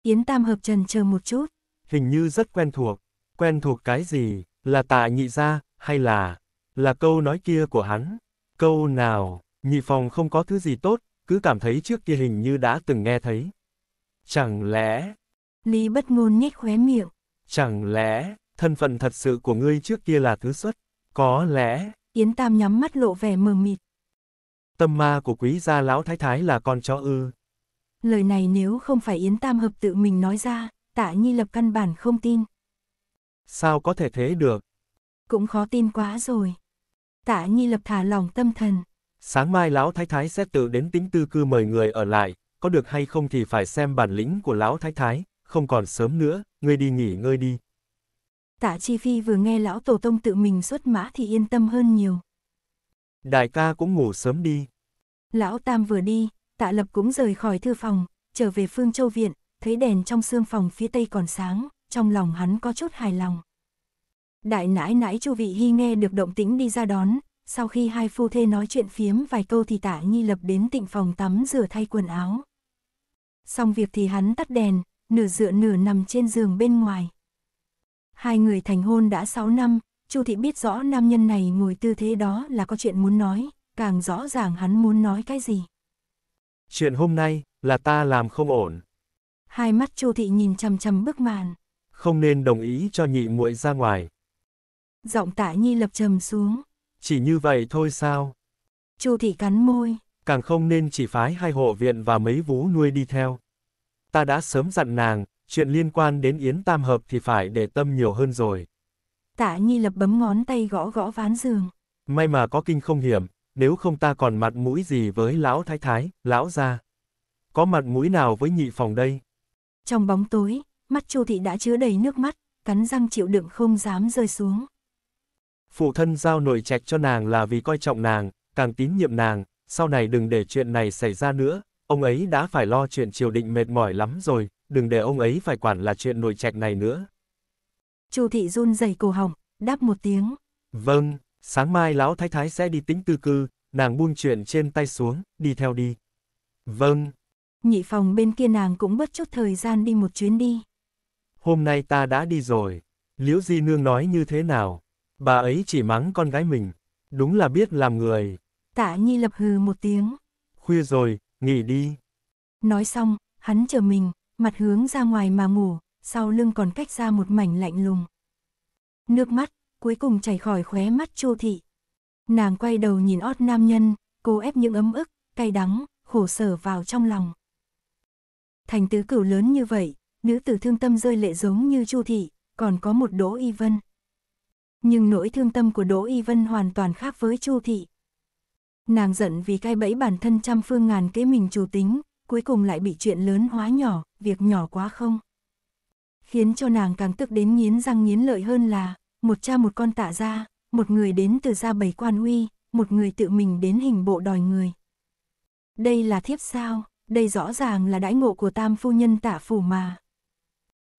Yến Tam Hợp trần chờ một chút.
Hình như rất quen thuộc, quen thuộc cái gì, là tạ nhị gia, hay là, là câu nói kia của hắn? Câu nào, nhị phòng không có thứ gì tốt, cứ cảm thấy trước kia hình như đã từng nghe thấy. Chẳng lẽ...
Lý bất ngôn nhếch khóe miệng.
Chẳng lẽ, thân phận thật sự của ngươi trước kia là thứ xuất? Có lẽ...
Yến Tam nhắm mắt lộ vẻ mờ mịt.
Tâm ma của quý gia lão thái thái là con chó ư.
Lời này nếu không phải Yến Tam hợp tự mình nói ra, tạ nhi lập căn bản không tin.
Sao có thể thế được?
Cũng khó tin quá rồi. Tạ nhi lập thả lòng tâm thần.
Sáng mai lão thái thái sẽ tự đến tính tư cư mời người ở lại, có được hay không thì phải xem bản lĩnh của lão thái thái, không còn sớm nữa, ngươi đi nghỉ ngơi đi.
Tạ Chi Phi vừa nghe lão tổ tông tự mình xuất mã thì yên tâm hơn nhiều.
Đại ca cũng ngủ sớm đi.
Lão Tam vừa đi, Tạ Lập cũng rời khỏi thư phòng, trở về Phương Châu Viện, thấy đèn trong xương phòng phía tây còn sáng, trong lòng hắn có chút hài lòng. Đại nãi nãi Chu Vị Hy nghe được động tĩnh đi ra đón, sau khi hai phu thê nói chuyện phiếm vài câu thì Tạ Nhi Lập đến tịnh phòng tắm rửa thay quần áo. Xong việc thì hắn tắt đèn, nửa dựa nửa nằm trên giường bên ngoài. Hai người thành hôn đã 6 năm, Chu thị biết rõ nam nhân này ngồi tư thế đó là có chuyện muốn nói, càng rõ ràng hắn muốn nói cái gì.
Chuyện hôm nay là ta làm không ổn.
Hai mắt Chu thị nhìn chằm chằm bức màn.
Không nên đồng ý cho nhị muội ra ngoài.
Giọng Tạ Nhi lập trầm xuống.
Chỉ như vậy thôi sao?
Chu thị cắn môi.
Càng không nên chỉ phái hai hộ viện và mấy vú nuôi đi theo. Ta đã sớm dặn nàng, chuyện liên quan đến Yến Tam Hợp thì phải để tâm nhiều hơn rồi.
Tạ Nhi lập bấm ngón tay gõ gõ ván giường.
May mà có kinh không hiểm, nếu không ta còn mặt mũi gì với lão thái thái, lão gia. Có mặt mũi nào với nhị phòng đây?
Trong bóng tối, mắt Chu thị đã chứa đầy nước mắt, cắn răng chịu đựng không dám rơi xuống.
Phụ thân giao nội trạch cho nàng là vì coi trọng nàng, càng tín nhiệm nàng, sau này đừng để chuyện này xảy ra nữa, ông ấy đã phải lo chuyện triều định mệt mỏi lắm rồi, đừng để ông ấy phải quản là chuyện nội trạch này nữa.
Chu thị run rẩy cổ họng, đáp một tiếng.
Vâng, sáng mai lão thái thái sẽ đi tính tư cư, nàng buông chuyện trên tay xuống, đi theo đi. Vâng.
Nhị phòng bên kia nàng cũng bất chút thời gian đi một chuyến đi.
Hôm nay ta đã đi rồi. Liễu Di Nương nói như thế nào? Bà ấy chỉ mắng con gái mình. Đúng là biết làm người.
Tạ Nhi lập hừ một tiếng.
Khuya rồi, nghỉ đi.
Nói xong, hắn chờ mình, mặt hướng ra ngoài mà ngủ, sau lưng còn cách ra một mảnh lạnh lùng. Nước mắt, cuối cùng chảy khỏi khóe mắt Chu thị. Nàng quay đầu nhìn ót nam nhân, cố ép những ấm ức, cay đắng, khổ sở vào trong lòng. Thành tứ cửu lớn như vậy, nữ tử thương tâm rơi lệ giống như Chu thị, còn có một Đỗ Y Vân. Nhưng nỗi thương tâm của Đỗ Y Vân hoàn toàn khác với Chu thị. Nàng giận vì cai bẫy bản thân trăm phương ngàn kế mình chủ tính, cuối cùng lại bị chuyện lớn hóa nhỏ, việc nhỏ quá không. Khiến cho nàng càng tức đến nghiến răng nghiến lợi hơn là, một cha một con tạ ra, một người đến từ gia bảy quan uy, một người tự mình đến hình bộ đòi người. Đây là thiếp sao, đây rõ ràng là đãi ngộ của tam phu nhân tạ phủ mà.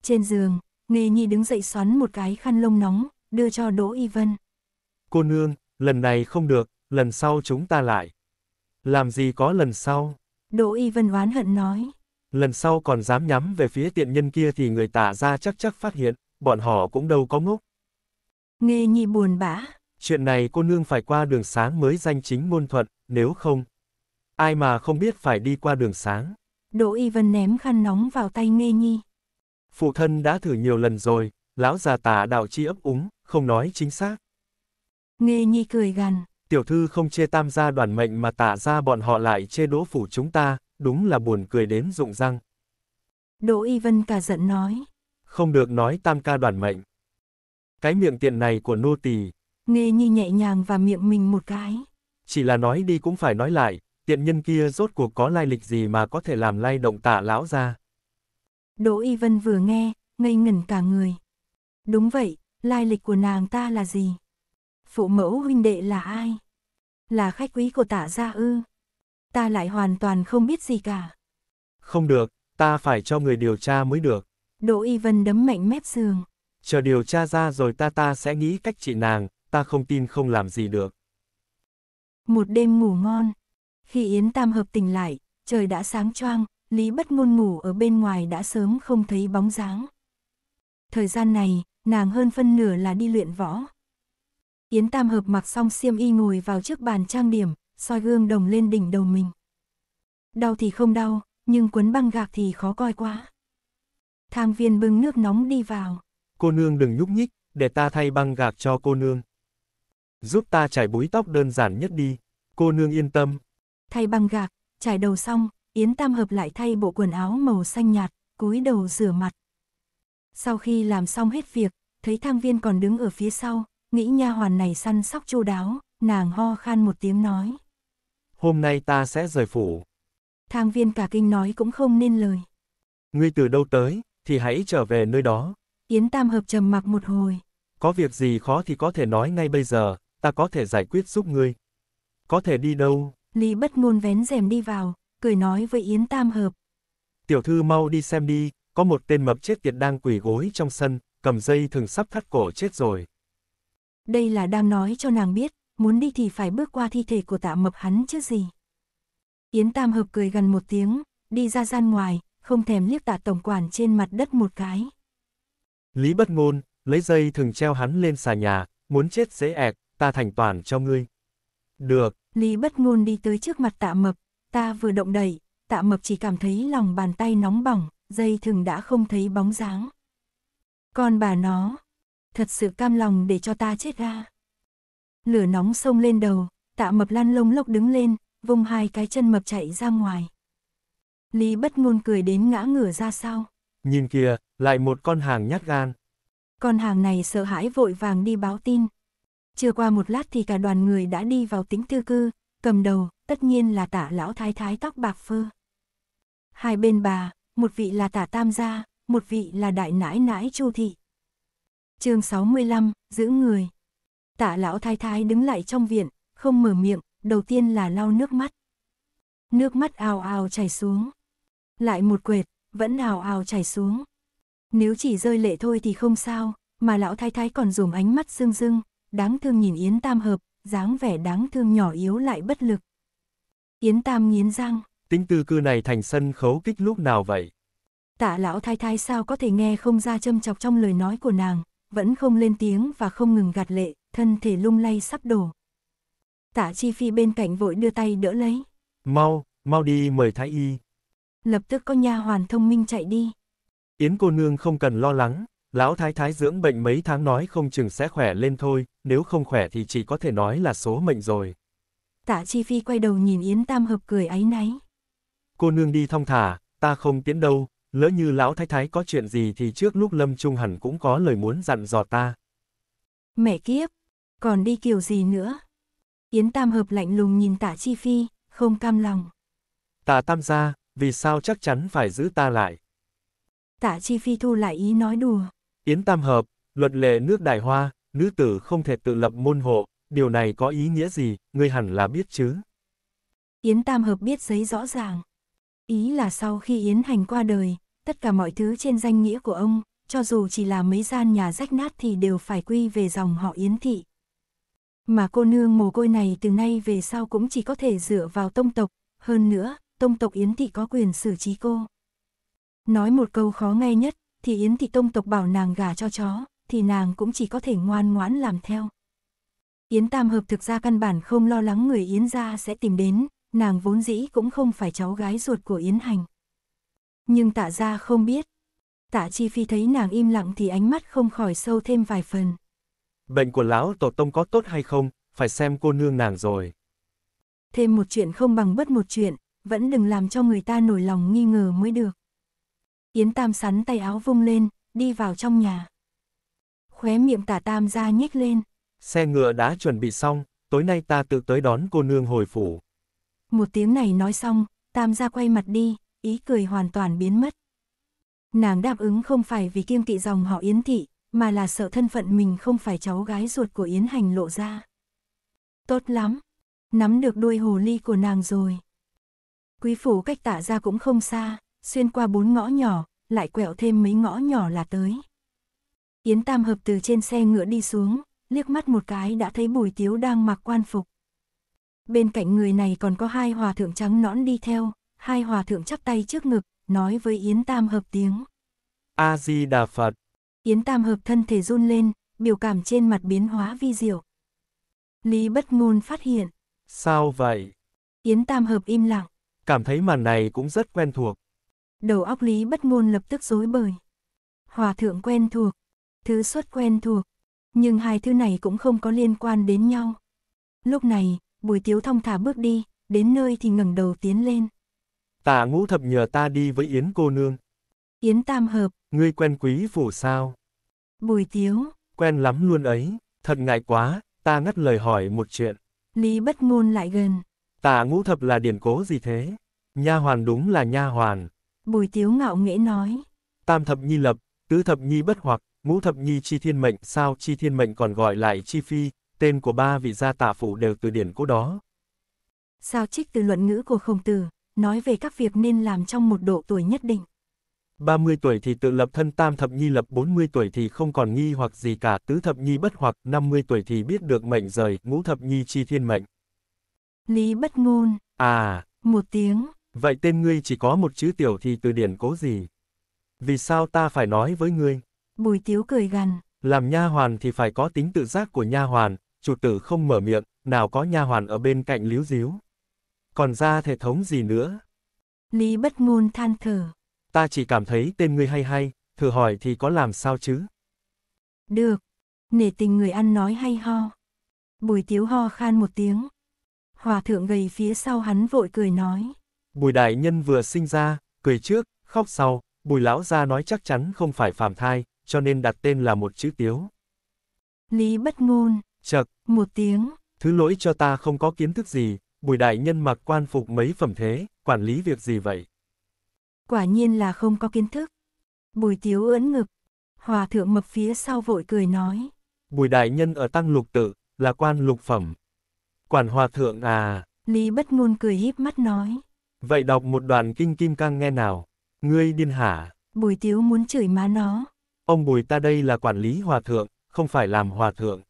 Trên giường, Nghê Nhi đứng dậy xoắn một cái khăn lông nóng, đưa cho Đỗ Y Vân.
Cô nương, lần này không được, lần sau chúng ta lại. Làm gì có lần sau?
Đỗ Y Vân oán hận nói.
Lần sau còn dám nhắm về phía tiện nhân kia thì người tả ra chắc chắc phát hiện, bọn họ cũng đâu có ngốc.
Nghê Nhi buồn bã.
Chuyện này cô nương phải qua đường sáng mới danh chính ngôn thuận, nếu không. Ai mà không biết phải đi qua đường sáng.
Đỗ Y Vân ném khăn nóng vào tay Nghê Nhi.
Phụ thân đã thử nhiều lần rồi, lão già tả đạo chi ấp úng, không nói chính xác.
Nghê Nhi cười gằn.
Tiểu thư không chê tam gia đoàn mệnh mà tả ra bọn họ lại chê đỗ phủ chúng ta, đúng là buồn cười đến rụng răng.
Đỗ Y Vân cả giận nói.
Không được nói tam ca đoàn mệnh. Cái miệng tiện này của nô tỳ.
Nghê Nhi nhẹ nhàng và miệng mình một cái.
Chỉ là nói đi cũng phải nói lại, tiện nhân kia rốt cuộc có lai lịch gì mà có thể làm lay động tạ lão ra.
Đỗ Y Vân vừa nghe, ngây ngẩn cả người. Đúng vậy, lai lịch của nàng ta là gì? Phụ mẫu huynh đệ là ai? Là khách quý của tạ gia ư? Ta lại hoàn toàn không biết gì cả.
Không được, ta phải cho người điều tra mới được.
Đỗ Y Vân đấm mạnh mép giường.
Chờ điều tra ra rồi ta ta sẽ nghĩ cách trị nàng, ta không tin không làm gì được.
Một đêm ngủ ngon. Khi Yến Tam Hợp tỉnh lại, trời đã sáng choang, Lý Bất Ngôn ngủ ở bên ngoài đã sớm không thấy bóng dáng. Thời gian này, nàng hơn phân nửa là đi luyện võ. Yến Tam Hợp mặc xong xiêm y ngồi vào trước bàn trang điểm, soi gương đồng lên đỉnh đầu mình. Đau thì không đau, nhưng quấn băng gạc thì khó coi quá. Thang viên bưng nước nóng đi vào.
Cô nương đừng nhúc nhích, để ta thay băng gạc cho cô nương. Giúp ta trải búi tóc đơn giản nhất đi, cô nương yên tâm.
Thay băng gạc, trải đầu xong, Yến Tam Hợp lại thay bộ quần áo màu xanh nhạt, cúi đầu rửa mặt. Sau khi làm xong hết việc, thấy thang viên còn đứng ở phía sau, nghĩ nha hoàn này săn sóc chu đáo, nàng ho khan một tiếng nói.
Hôm nay ta sẽ rời phủ.
Thang viên cả kinh nói cũng không nên lời.
Ngươi từ đâu tới, thì hãy trở về nơi đó.
Yến Tam Hợp trầm mặc một hồi.
Có việc gì khó thì có thể nói ngay bây giờ, ta có thể giải quyết giúp ngươi. Có thể đi đâu?
Lý bất ngôn vén rèm đi vào, cười nói với Yến Tam Hợp.
Tiểu thư mau đi xem đi, có một tên mập chết tiệt đang quỳ gối trong sân, cầm dây thường sắp thắt cổ chết rồi.
Đây là đang nói cho nàng biết, muốn đi thì phải bước qua thi thể của tạ mập hắn chứ gì. Yến Tam Hợp cười gần một tiếng, đi ra gian ngoài, không thèm liếc tạ tổng quản trên mặt đất một cái.
Lý bất ngôn, lấy dây thường treo hắn lên xà nhà, muốn chết dễ ẹc, ta thành toàn cho ngươi. Được.
Lý bất ngôn đi tới trước mặt tạ mập, ta vừa động đẩy, tạ mập chỉ cảm thấy lòng bàn tay nóng bỏng, dây thường đã không thấy bóng dáng. Còn bà nó, thật sự cam lòng để cho ta chết ra. Lửa nóng sông lên đầu, tạ mập lăn lông lốc đứng lên, vung hai cái chân mập chạy ra ngoài. Lý bất ngôn cười đến ngã ngửa ra sau.
Nhìn kìa, lại một con hàng nhát gan.
Con hàng này sợ hãi vội vàng đi báo tin. Chưa qua một lát thì cả đoàn người đã đi vào tính tư cư, cầm đầu, tất nhiên là tả lão thái thái tóc bạc phơ. Hai bên bà, một vị là tả tam gia, một vị là đại nãi nãi chu thị. chương 65, giữ người. Tả lão thái thái đứng lại trong viện, không mở miệng, đầu tiên là lau nước mắt. Nước mắt ào ào chảy xuống. Lại một quệt, vẫn ào ào chảy xuống. Nếu chỉ rơi lệ thôi thì không sao, mà lão thái thái còn dùng ánh mắt rưng rưng, đáng thương nhìn Yến Tam hợp, dáng vẻ đáng thương nhỏ yếu lại bất lực. Yến Tam nghiến răng.
Tính tư cư này thành sân khấu kích lúc nào vậy?
Tạ lão thái thái sao có thể nghe không ra châm chọc trong lời nói của nàng, vẫn không lên tiếng và không ngừng gạt lệ, thân thể lung lay sắp đổ. Tạ Chi Phi bên cạnh vội đưa tay đỡ lấy.
Mau, mau đi mời thái y.
Lập tức có nha hoàn thông minh chạy đi.
Yến cô nương không cần lo lắng, lão thái thái dưỡng bệnh mấy tháng nói không chừng sẽ khỏe lên thôi, nếu không khỏe thì chỉ có thể nói là số mệnh rồi.
Tạ Chi Phi quay đầu nhìn Yến Tam Hợp cười áy náy.
Cô nương đi thong thả, ta không tiến đâu, lỡ như lão thái thái có chuyện gì thì trước lúc lâm trung hẳn cũng có lời muốn dặn dò ta.
Mẹ kiếp, còn đi kiểu gì nữa? Yến Tam Hợp lạnh lùng nhìn tạ Chi Phi, không cam lòng.
Tạ Tam gia, vì sao chắc chắn phải giữ ta lại?
Tạ Chi Phi thu lại ý nói đùa.
Yến Tam Hợp, luật lệ nước Đại Hoa, nữ tử không thể tự lập môn hộ, điều này có ý nghĩa gì, ngươi hẳn là biết chứ?
Yến Tam Hợp biết giấy rõ ràng. Ý là sau khi Yến Hành qua đời, tất cả mọi thứ trên danh nghĩa của ông, cho dù chỉ là mấy gian nhà rách nát thì đều phải quy về dòng họ Yến Thị. Mà cô nương mồ côi này từ nay về sau cũng chỉ có thể dựa vào tông tộc, hơn nữa, tông tộc Yến Thị có quyền xử trí cô. Nói một câu khó nghe nhất, thì Yến Thị tông tộc bảo nàng gả cho chó, thì nàng cũng chỉ có thể ngoan ngoãn làm theo. Yến Tam Hợp thực ra căn bản không lo lắng người Yến gia sẽ tìm đến, nàng vốn dĩ cũng không phải cháu gái ruột của Yến Hành. Nhưng tạ gia không biết. Tạ Chi Phi thấy nàng im lặng thì ánh mắt không khỏi sâu thêm vài phần.
Bệnh của lão tổ tông có tốt hay không, phải xem cô nương nàng rồi.
Thêm một chuyện không bằng bất một chuyện, vẫn đừng làm cho người ta nổi lòng nghi ngờ mới được. Yến Tam sắn tay áo vung lên, đi vào trong nhà. Khóe miệng tả Tam ra nhếch lên.
Xe ngựa đã chuẩn bị xong, tối nay ta tự tới đón cô nương hồi phủ.
Một tiếng này nói xong, Tam gia quay mặt đi, ý cười hoàn toàn biến mất. Nàng đáp ứng không phải vì kiêng kỵ dòng họ Yến Thị, mà là sợ thân phận mình không phải cháu gái ruột của Yến Hành lộ ra. Tốt lắm, nắm được đuôi hồ ly của nàng rồi. Quý phủ cách tạ ra cũng không xa, xuyên qua bốn ngõ nhỏ, lại quẹo thêm mấy ngõ nhỏ là tới. Yến Tam Hợp từ trên xe ngựa đi xuống, liếc mắt một cái đã thấy Bùi Tiếu đang mặc quan phục. Bên cạnh người này còn có hai hòa thượng trắng nõn đi theo, hai hòa thượng chắp tay trước ngực, nói với Yến Tam Hợp tiếng.
A-di-đà Phật.
Yến Tam Hợp thân thể run lên, biểu cảm trên mặt biến hóa vi diệu. Lý bất ngôn phát hiện.
Sao vậy?
Yến Tam Hợp im lặng.
Cảm thấy màn này cũng rất quen thuộc.
Đầu óc Lý bất ngôn lập tức rối bời. Hòa thượng quen thuộc, thứ xuất quen thuộc, nhưng hai thứ này cũng không có liên quan đến nhau. Lúc này, Bùi Tiếu thông thả bước đi, đến nơi thì ngẩng đầu tiến lên.
Tạ ngũ thập nhờ ta đi với Yến cô nương.
Yến Tam Hợp.
Ngươi quen quý phủ sao?
Bùi Tiếu.
Quen lắm luôn ấy, thật ngại quá, ta ngắt lời hỏi một chuyện.
Lý bất ngôn lại gần.
Tạ ngũ thập là điển cố gì thế? Nha hoàn đúng là nha hoàn.
Bùi Tiếu ngạo nghễ nói.
Tam thập nhi lập, tứ thập nhi bất hoặc, ngũ thập nhi chi thiên mệnh, sao chi thiên mệnh còn gọi lại chi phi, tên của ba vị gia tạ phủ đều từ điển cố đó.
Sao trích từ luận ngữ của khổng tử, nói về các việc nên làm trong một độ tuổi nhất định.
30 tuổi thì tự lập thân tam thập nhi lập 40 tuổi thì không còn nghi hoặc gì cả tứ thập nhi bất hoặc 50 tuổi thì biết được mệnh rời ngũ thập nhi chi thiên mệnh.
Lý bất ngôn.
À.
Một tiếng.
Vậy tên ngươi chỉ có một chữ tiểu thì từ điển cố gì? Vì sao ta phải nói với ngươi?
Bùi tiếu cười gằn.
Làm nha hoàn thì phải có tính tự giác của nha hoàn, chủ tử không mở miệng, nào có nha hoàn ở bên cạnh líu díu. Còn ra thể thống gì nữa?
Lý bất ngôn than thở.
Ta chỉ cảm thấy tên ngươi hay hay, thử hỏi thì có làm sao chứ?
Được. Nể tình người ăn nói hay ho. Bùi tiếu ho khan một tiếng. Hòa thượng gầy phía sau hắn vội cười nói.
Bùi đại nhân vừa sinh ra, cười trước, khóc sau, bùi lão gia nói chắc chắn không phải phàm thai, cho nên đặt tên là một chữ tiếu.
Lý bất ngôn.
Chật.
Một tiếng.
Thứ lỗi cho ta không có kiến thức gì, bùi đại nhân mặc quan phục mấy phẩm thế, quản lý việc gì vậy?
Quả nhiên là không có kiến thức. Bùi tiếu ưỡn ngực. Hòa thượng mập phía sau vội cười nói.
Bùi đại nhân ở tăng lục tự, là quan lục phẩm. Quản hòa thượng à.
Lý bất ngôn cười híp mắt nói.
Vậy đọc một đoạn kinh kim cang nghe nào. Ngươi điên hả?
Bùi tiếu muốn chửi má nó.
Ông bùi ta đây là quản lý hòa thượng, không phải làm hòa thượng.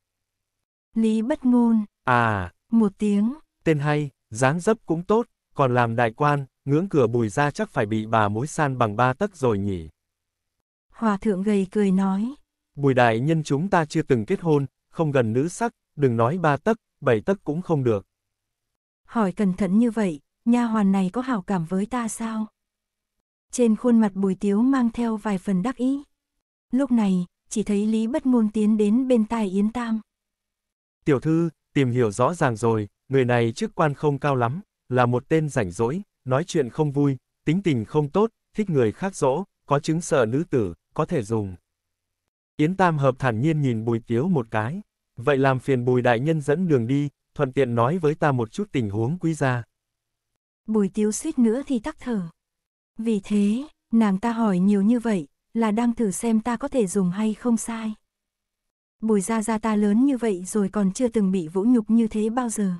Lý bất ngôn.
À.
Một tiếng.
Tên hay, dáng dấp cũng tốt, còn làm đại quan, ngưỡng cửa bùi ra chắc phải bị bà mối san bằng ba tấc rồi nhỉ.
Hòa thượng gầy cười nói.
Bùi đại nhân chúng ta chưa từng kết hôn, không gần nữ sắc, đừng nói ba tấc, bảy tấc cũng không được.
Hỏi cẩn thận như vậy, nha hoàn này có hảo cảm với ta sao? Trên khuôn mặt bùi tiếu mang theo vài phần đắc ý. Lúc này, chỉ thấy Lý bất ngôn tiến đến bên tai Yến Tam.
Tiểu thư, tìm hiểu rõ ràng rồi, người này chức quan không cao lắm, là một tên rảnh rỗi, nói chuyện không vui, tính tình không tốt, thích người khác dỗ, có chứng sợ nữ tử, có thể dùng. Yến Tam hợp thản nhiên nhìn Bùi Tiếu một cái, vậy làm phiền Bùi Đại Nhân dẫn đường đi, thuận tiện nói với ta một chút tình huống quý gia.
Bùi Tiếu suýt nữa thì tắc thở. Vì thế, nàng ta hỏi nhiều như vậy, là đang thử xem ta có thể dùng hay không sai. Bùi gia gia ta lớn như vậy rồi còn chưa từng bị vũ nhục như thế bao giờ.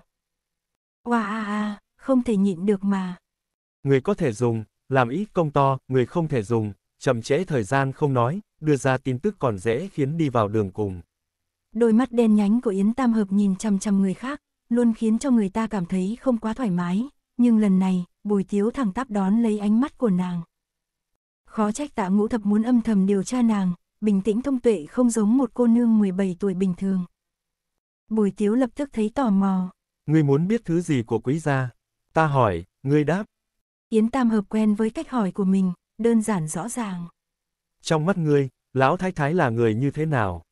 Oa a a, không thể nhịn được mà.
Người có thể dùng, làm ít công to, người không thể dùng, chậm trễ thời gian không nói, đưa ra tin tức còn dễ khiến đi vào đường cùng.
Đôi mắt đen nhánh của Yến Tam Hợp nhìn chằm chằm người khác, luôn khiến cho người ta cảm thấy không quá thoải mái, nhưng lần này, Bùi Tiếu thẳng tắp đón lấy ánh mắt của nàng. Khó trách tạ ngũ thập muốn âm thầm điều tra nàng, bình tĩnh thông tuệ không giống một cô nương 17 tuổi bình thường. Bùi Tiếu lập tức thấy tò mò.
Ngươi muốn biết thứ gì của quý gia? Ta hỏi, ngươi đáp.
Yến Tam hợp quen với cách hỏi của mình, đơn giản rõ ràng.
Trong mắt ngươi, lão thái thái là người như thế nào?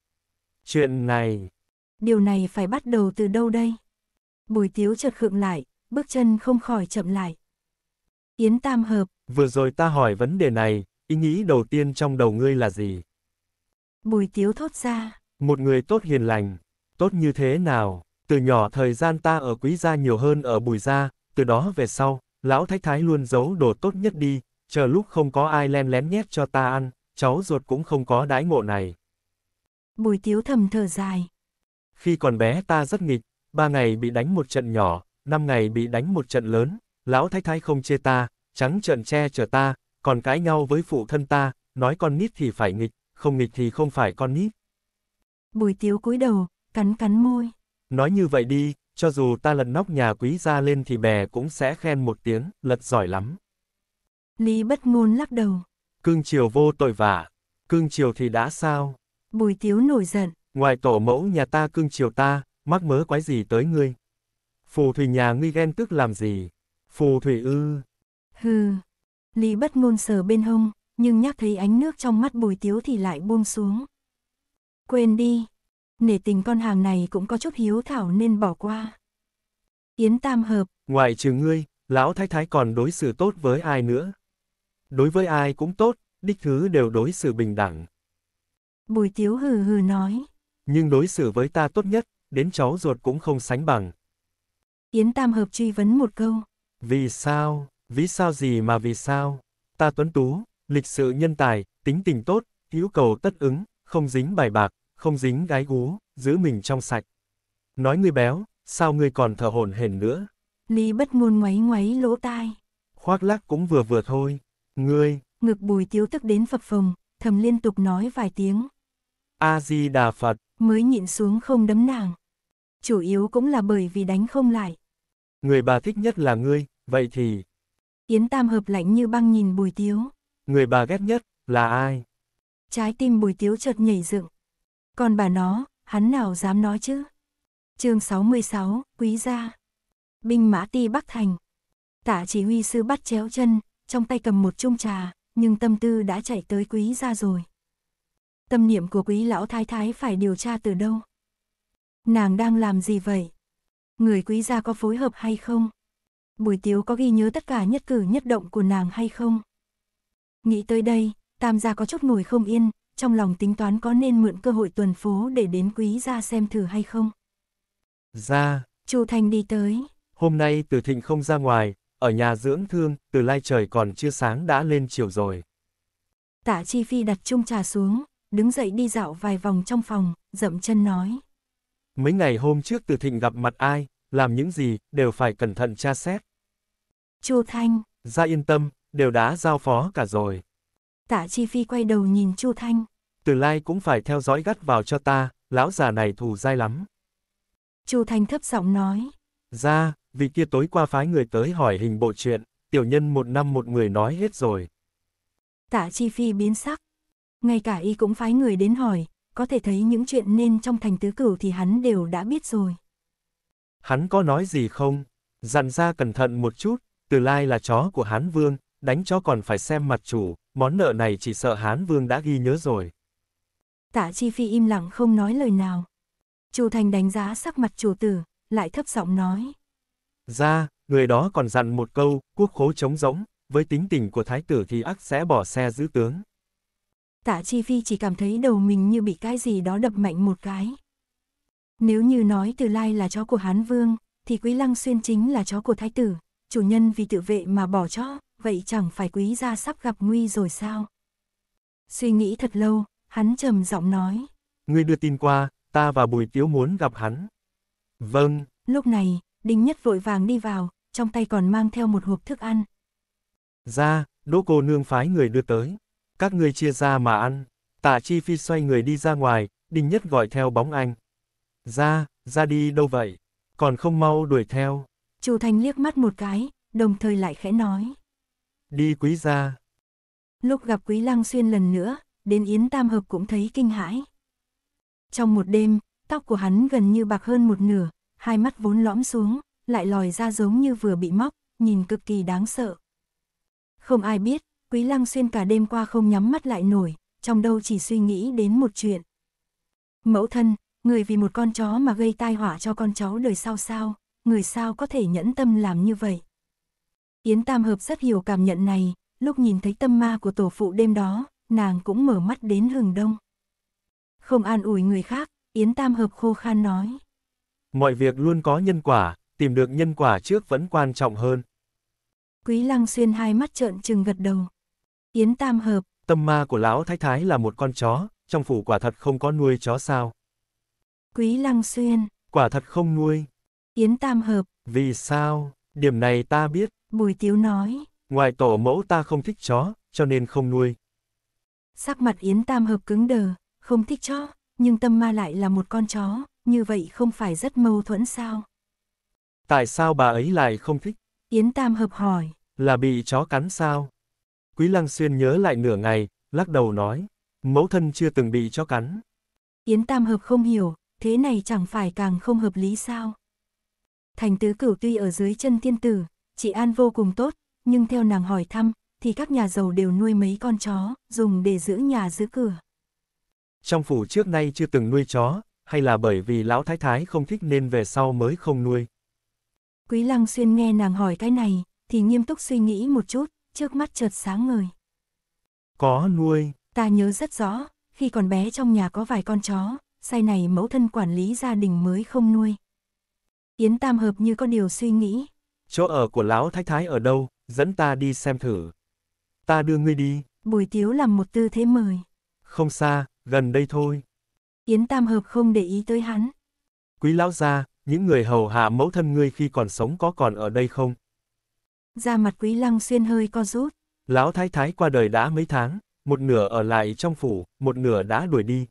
Chuyện này...
Điều này phải bắt đầu từ đâu đây? Bùi Tiếu chợt khựng lại, bước chân không khỏi chậm lại. Yến Tam hợp.
Vừa rồi ta hỏi vấn đề này, ý nghĩ đầu tiên trong đầu ngươi là gì?
Bùi Tiếu thốt ra.
Một người tốt hiền lành. Tốt như thế nào? Từ nhỏ thời gian ta ở quý gia nhiều hơn ở bùi gia, từ đó về sau, lão thái thái luôn giấu đồ tốt nhất đi, chờ lúc không có ai len lén nhét cho ta ăn, cháu ruột cũng không có đãi ngộ này.
Bùi tiếu thầm thở dài.
Khi còn bé ta rất nghịch, ba ngày bị đánh một trận nhỏ, năm ngày bị đánh một trận lớn, lão thái thái không chê ta, trắng trợn che chở ta, còn cãi nhau với phụ thân ta, nói con nít thì phải nghịch, không nghịch thì không phải con nít.
Bùi tiếu cúi đầu, cắn cắn môi.
Nói như vậy đi, cho dù ta lật nóc nhà quý gia lên thì bè cũng sẽ khen một tiếng, lật giỏi lắm.
Lý bất ngôn lắc đầu.
Cương triều vô tội vả, cương triều thì đã sao?
Bùi tiếu nổi giận.
Ngoài tổ mẫu nhà ta cương triều ta, mắc mớ quái gì tới ngươi? Phù thủy nhà ngươi ghen tức làm gì? Phù thủy ư?
Hừ. Lý bất ngôn sờ bên hông, nhưng nhắc thấy ánh nước trong mắt bùi tiếu thì lại buông xuống. Quên đi. Nể tình con hàng này cũng có chút hiếu thảo nên bỏ qua. Yến Tam Hợp.
Ngoại trừ ngươi, lão thái thái còn đối xử tốt với ai nữa? Đối với ai cũng tốt, đích thứ đều đối xử bình đẳng.
Bùi Tiếu hừ hừ nói.
Nhưng đối xử với ta tốt nhất, đến cháu ruột cũng không sánh bằng.
Yến Tam Hợp truy vấn một câu.
Vì sao, vì sao gì mà vì sao? Ta tuấn tú, lịch sự nhân tài, tính tình tốt, hữu cầu tất ứng, không dính bài bạc, không dính gái gú, giữ mình trong sạch. Nói ngươi béo, sao ngươi còn thở hổn hển nữa?
Lý bất ngôn ngoáy ngoáy lỗ tai.
Khoác lác cũng vừa vừa thôi. Ngươi,
ngực bùi tiếu tức đến phập phồng, thầm liên tục nói vài tiếng.
A-di-đà Phật.
Mới nhịn xuống không đấm nàng. Chủ yếu cũng là bởi vì đánh không lại.
Người bà thích nhất là ngươi, vậy thì...
Yến Tam hợp lạnh như băng nhìn bùi tiếu.
Người bà ghét nhất, là ai?
Trái tim bùi tiếu chợt nhảy dựng. Còn bà nó, hắn nào dám nói chứ? chương 66, Quý gia. Binh mã ti Bắc Thành. Tả chỉ huy sư bắt chéo chân, trong tay cầm một chung trà, nhưng tâm tư đã chạy tới quý gia rồi. Tâm niệm của quý lão thái thái phải điều tra từ đâu? Nàng đang làm gì vậy? Người quý gia có phối hợp hay không? Bùi tiếu có ghi nhớ tất cả nhất cử nhất động của nàng hay không? Nghĩ tới đây, tam gia có chút ngồi không yên, trong lòng tính toán có nên mượn cơ hội tuần phố để đến quý gia xem thử hay không.
Ra.
Chu Thanh đi tới.
Hôm nay từ thịnh không ra ngoài, ở nhà dưỡng thương, từ lai trời còn chưa sáng đã lên chiều rồi.
Tạ Chi Phi đặt chung trà xuống, đứng dậy đi dạo vài vòng trong phòng, dậm chân nói.
Mấy ngày hôm trước từ thịnh gặp mặt ai, làm những gì, đều phải cẩn thận tra xét.
Chu Thanh.
Ra yên tâm, đều đã giao phó cả rồi.
Tạ Chi Phi quay đầu nhìn Chu Thanh.
Từ lai cũng phải theo dõi gắt vào cho ta, lão già này thù dai lắm.
Chu Thanh thấp giọng nói.
Ra, vì kia tối qua phái người tới hỏi hình bộ chuyện, tiểu nhân một năm một người nói hết rồi.
Tạ Chi Phi biến sắc. Ngay cả y cũng phái người đến hỏi, có thể thấy những chuyện nên trong thành tứ cửu thì hắn đều đã biết rồi.
Hắn có nói gì không? Dặn ra cẩn thận một chút, từ lai là chó của Hán Vương, đánh chó còn phải xem mặt chủ, món nợ này chỉ sợ Hán Vương đã ghi nhớ rồi.
Tạ Chi Phi im lặng không nói lời nào. Chu Thành đánh giá sắc mặt chủ tử, lại thấp giọng nói.
Ra, người đó còn dặn một câu, quốc khố trống rỗng, với tính tình của thái tử thì ắt sẽ bỏ xe giữ tướng.
Tạ Chi Phi chỉ cảm thấy đầu mình như bị cái gì đó đập mạnh một cái. Nếu như nói từ lai là chó của Hán Vương, thì Quý Lăng Xuyên chính là chó của Thái tử, chủ nhân vì tự vệ mà bỏ chó, vậy chẳng phải Quý gia sắp gặp nguy rồi sao? Suy nghĩ thật lâu, hắn trầm giọng nói.
Ngươi đưa tin qua, ta và Bùi Tiếu muốn gặp hắn. Vâng.
Lúc này, Đinh Nhất vội vàng đi vào, trong tay còn mang theo một hộp thức ăn.
Ra, đỗ cô nương phái người đưa tới. Các người chia ra mà ăn. Tạ Chi Phi xoay người đi ra ngoài, Đinh Nhất gọi theo bóng anh. Ra, ra đi đâu vậy? Còn không mau đuổi theo.
Chu Thanh liếc mắt một cái, đồng thời lại khẽ nói.
Đi quý gia.
Lúc gặp quý lăng xuyên lần nữa, đến Yến Tam Hợp cũng thấy kinh hãi. Trong một đêm, tóc của hắn gần như bạc hơn một nửa, hai mắt vốn lõm xuống, lại lòi ra giống như vừa bị móc, nhìn cực kỳ đáng sợ. Không ai biết, Quý Lăng Xuyên cả đêm qua không nhắm mắt lại nổi, trong đâu chỉ suy nghĩ đến một chuyện. Mẫu thân, người vì một con chó mà gây tai họa cho con cháu đời sau sao, người sao có thể nhẫn tâm làm như vậy. Yến Tam Hợp rất hiểu cảm nhận này, lúc nhìn thấy tâm ma của tổ phụ đêm đó, nàng cũng mở mắt đến hừng đông. Không an ủi người khác, Yến Tam Hợp khô khan nói.
Mọi việc luôn có nhân quả, tìm được nhân quả trước vẫn quan trọng hơn.
Quý Lăng Xuyên hai mắt trợn trừng gật đầu. Yến Tam Hợp.
Tâm ma của lão thái thái là một con chó, trong phủ quả thật không có nuôi chó sao.
Quý Lăng Xuyên.
Quả thật không nuôi.
Yến Tam Hợp.
Vì sao? Điểm này ta biết.
Bùi Tiếu nói,
Ngoại tổ mẫu ta không thích chó, cho nên không nuôi.
sắc mặt Yến Tam Hợp cứng đờ, không thích chó, nhưng tâm ma lại là một con chó, như vậy không phải rất mâu thuẫn sao?
Tại sao bà ấy lại không thích?
Yến Tam Hợp hỏi,
Là bị chó cắn sao? Quý Lăng Xuyên nhớ lại nửa ngày, lắc đầu nói. Mẫu thân chưa từng bị chó cắn.
Yến Tam Hợp không hiểu, thế này chẳng phải càng không hợp lý sao? Thành tứ cửu tuy ở dưới chân thiên tử, chị An vô cùng tốt, nhưng theo nàng hỏi thăm, thì các nhà giàu đều nuôi mấy con chó, dùng để giữ nhà giữ cửa.
Trong phủ trước nay chưa từng nuôi chó, hay là bởi vì lão thái thái không thích nên về sau mới không nuôi.
Quý Lăng Xuyên nghe nàng hỏi cái này, thì nghiêm túc suy nghĩ một chút, trước mắt chợt sáng ngời.
Có nuôi,
Ta nhớ rất rõ, khi còn bé trong nhà có vài con chó, say này mẫu thân quản lý gia đình mới không nuôi. Yến Tam Hợp như có điều suy nghĩ,
chỗ ở của lão thái thái ở đâu, dẫn ta đi xem thử. Ta đưa ngươi đi,
Bùi Tiếu làm một tư thế mời.
không xa, gần đây thôi.
Yến Tam Hợp không để ý tới hắn.
Quý lão gia, những người hầu hạ mẫu thân ngươi khi còn sống có còn ở đây không?
Da mặt Quý Lăng Xuyên hơi co rút.
Lão thái thái qua đời đã mấy tháng, một nửa ở lại trong phủ, một nửa đã đuổi đi.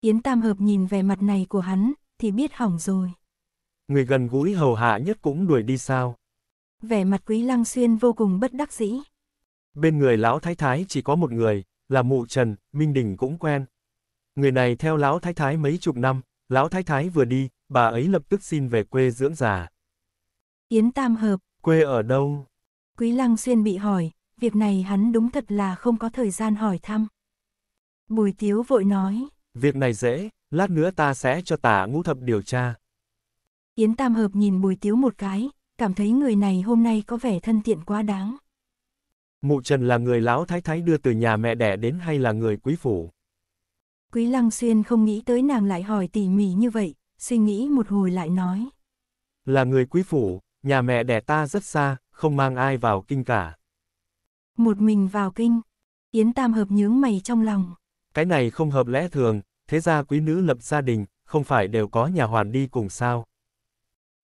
Yến Tam Hợp nhìn vẻ mặt này của hắn, thì biết hỏng rồi.
Người gần gũi hầu hạ nhất cũng đuổi đi sao?
Vẻ mặt Quý Lăng Xuyên vô cùng bất đắc dĩ.
Bên người lão thái thái chỉ có một người, là mụ Trần, Minh Đình cũng quen. Người này theo lão thái thái mấy chục năm, lão thái thái vừa đi, bà ấy lập tức xin về quê dưỡng già.
Yến Tam Hợp,
Quê ở đâu?
Quý Lăng Xuyên bị hỏi, việc này hắn đúng thật là không có thời gian hỏi thăm. Bùi Tiếu vội nói,
Việc này dễ, lát nữa ta sẽ cho tả ngũ thập điều tra.
Yến Tam Hợp nhìn Bùi Tiếu một cái, cảm thấy người này hôm nay có vẻ thân thiện quá đáng.
Mụ Trần là người lão thái thái đưa từ nhà mẹ đẻ đến hay là người quý phủ?
Quý Lăng Xuyên không nghĩ tới nàng lại hỏi tỉ mỉ như vậy, suy nghĩ một hồi lại nói.
Là người quý phủ, nhà mẹ đẻ ta rất xa, không mang ai vào kinh cả.
Một mình vào kinh, Yến Tam Hợp nhướng mày trong lòng.
Cái này không hợp lẽ thường, thế ra quý nữ lập gia đình, không phải đều có nhà hoàn đi cùng sao.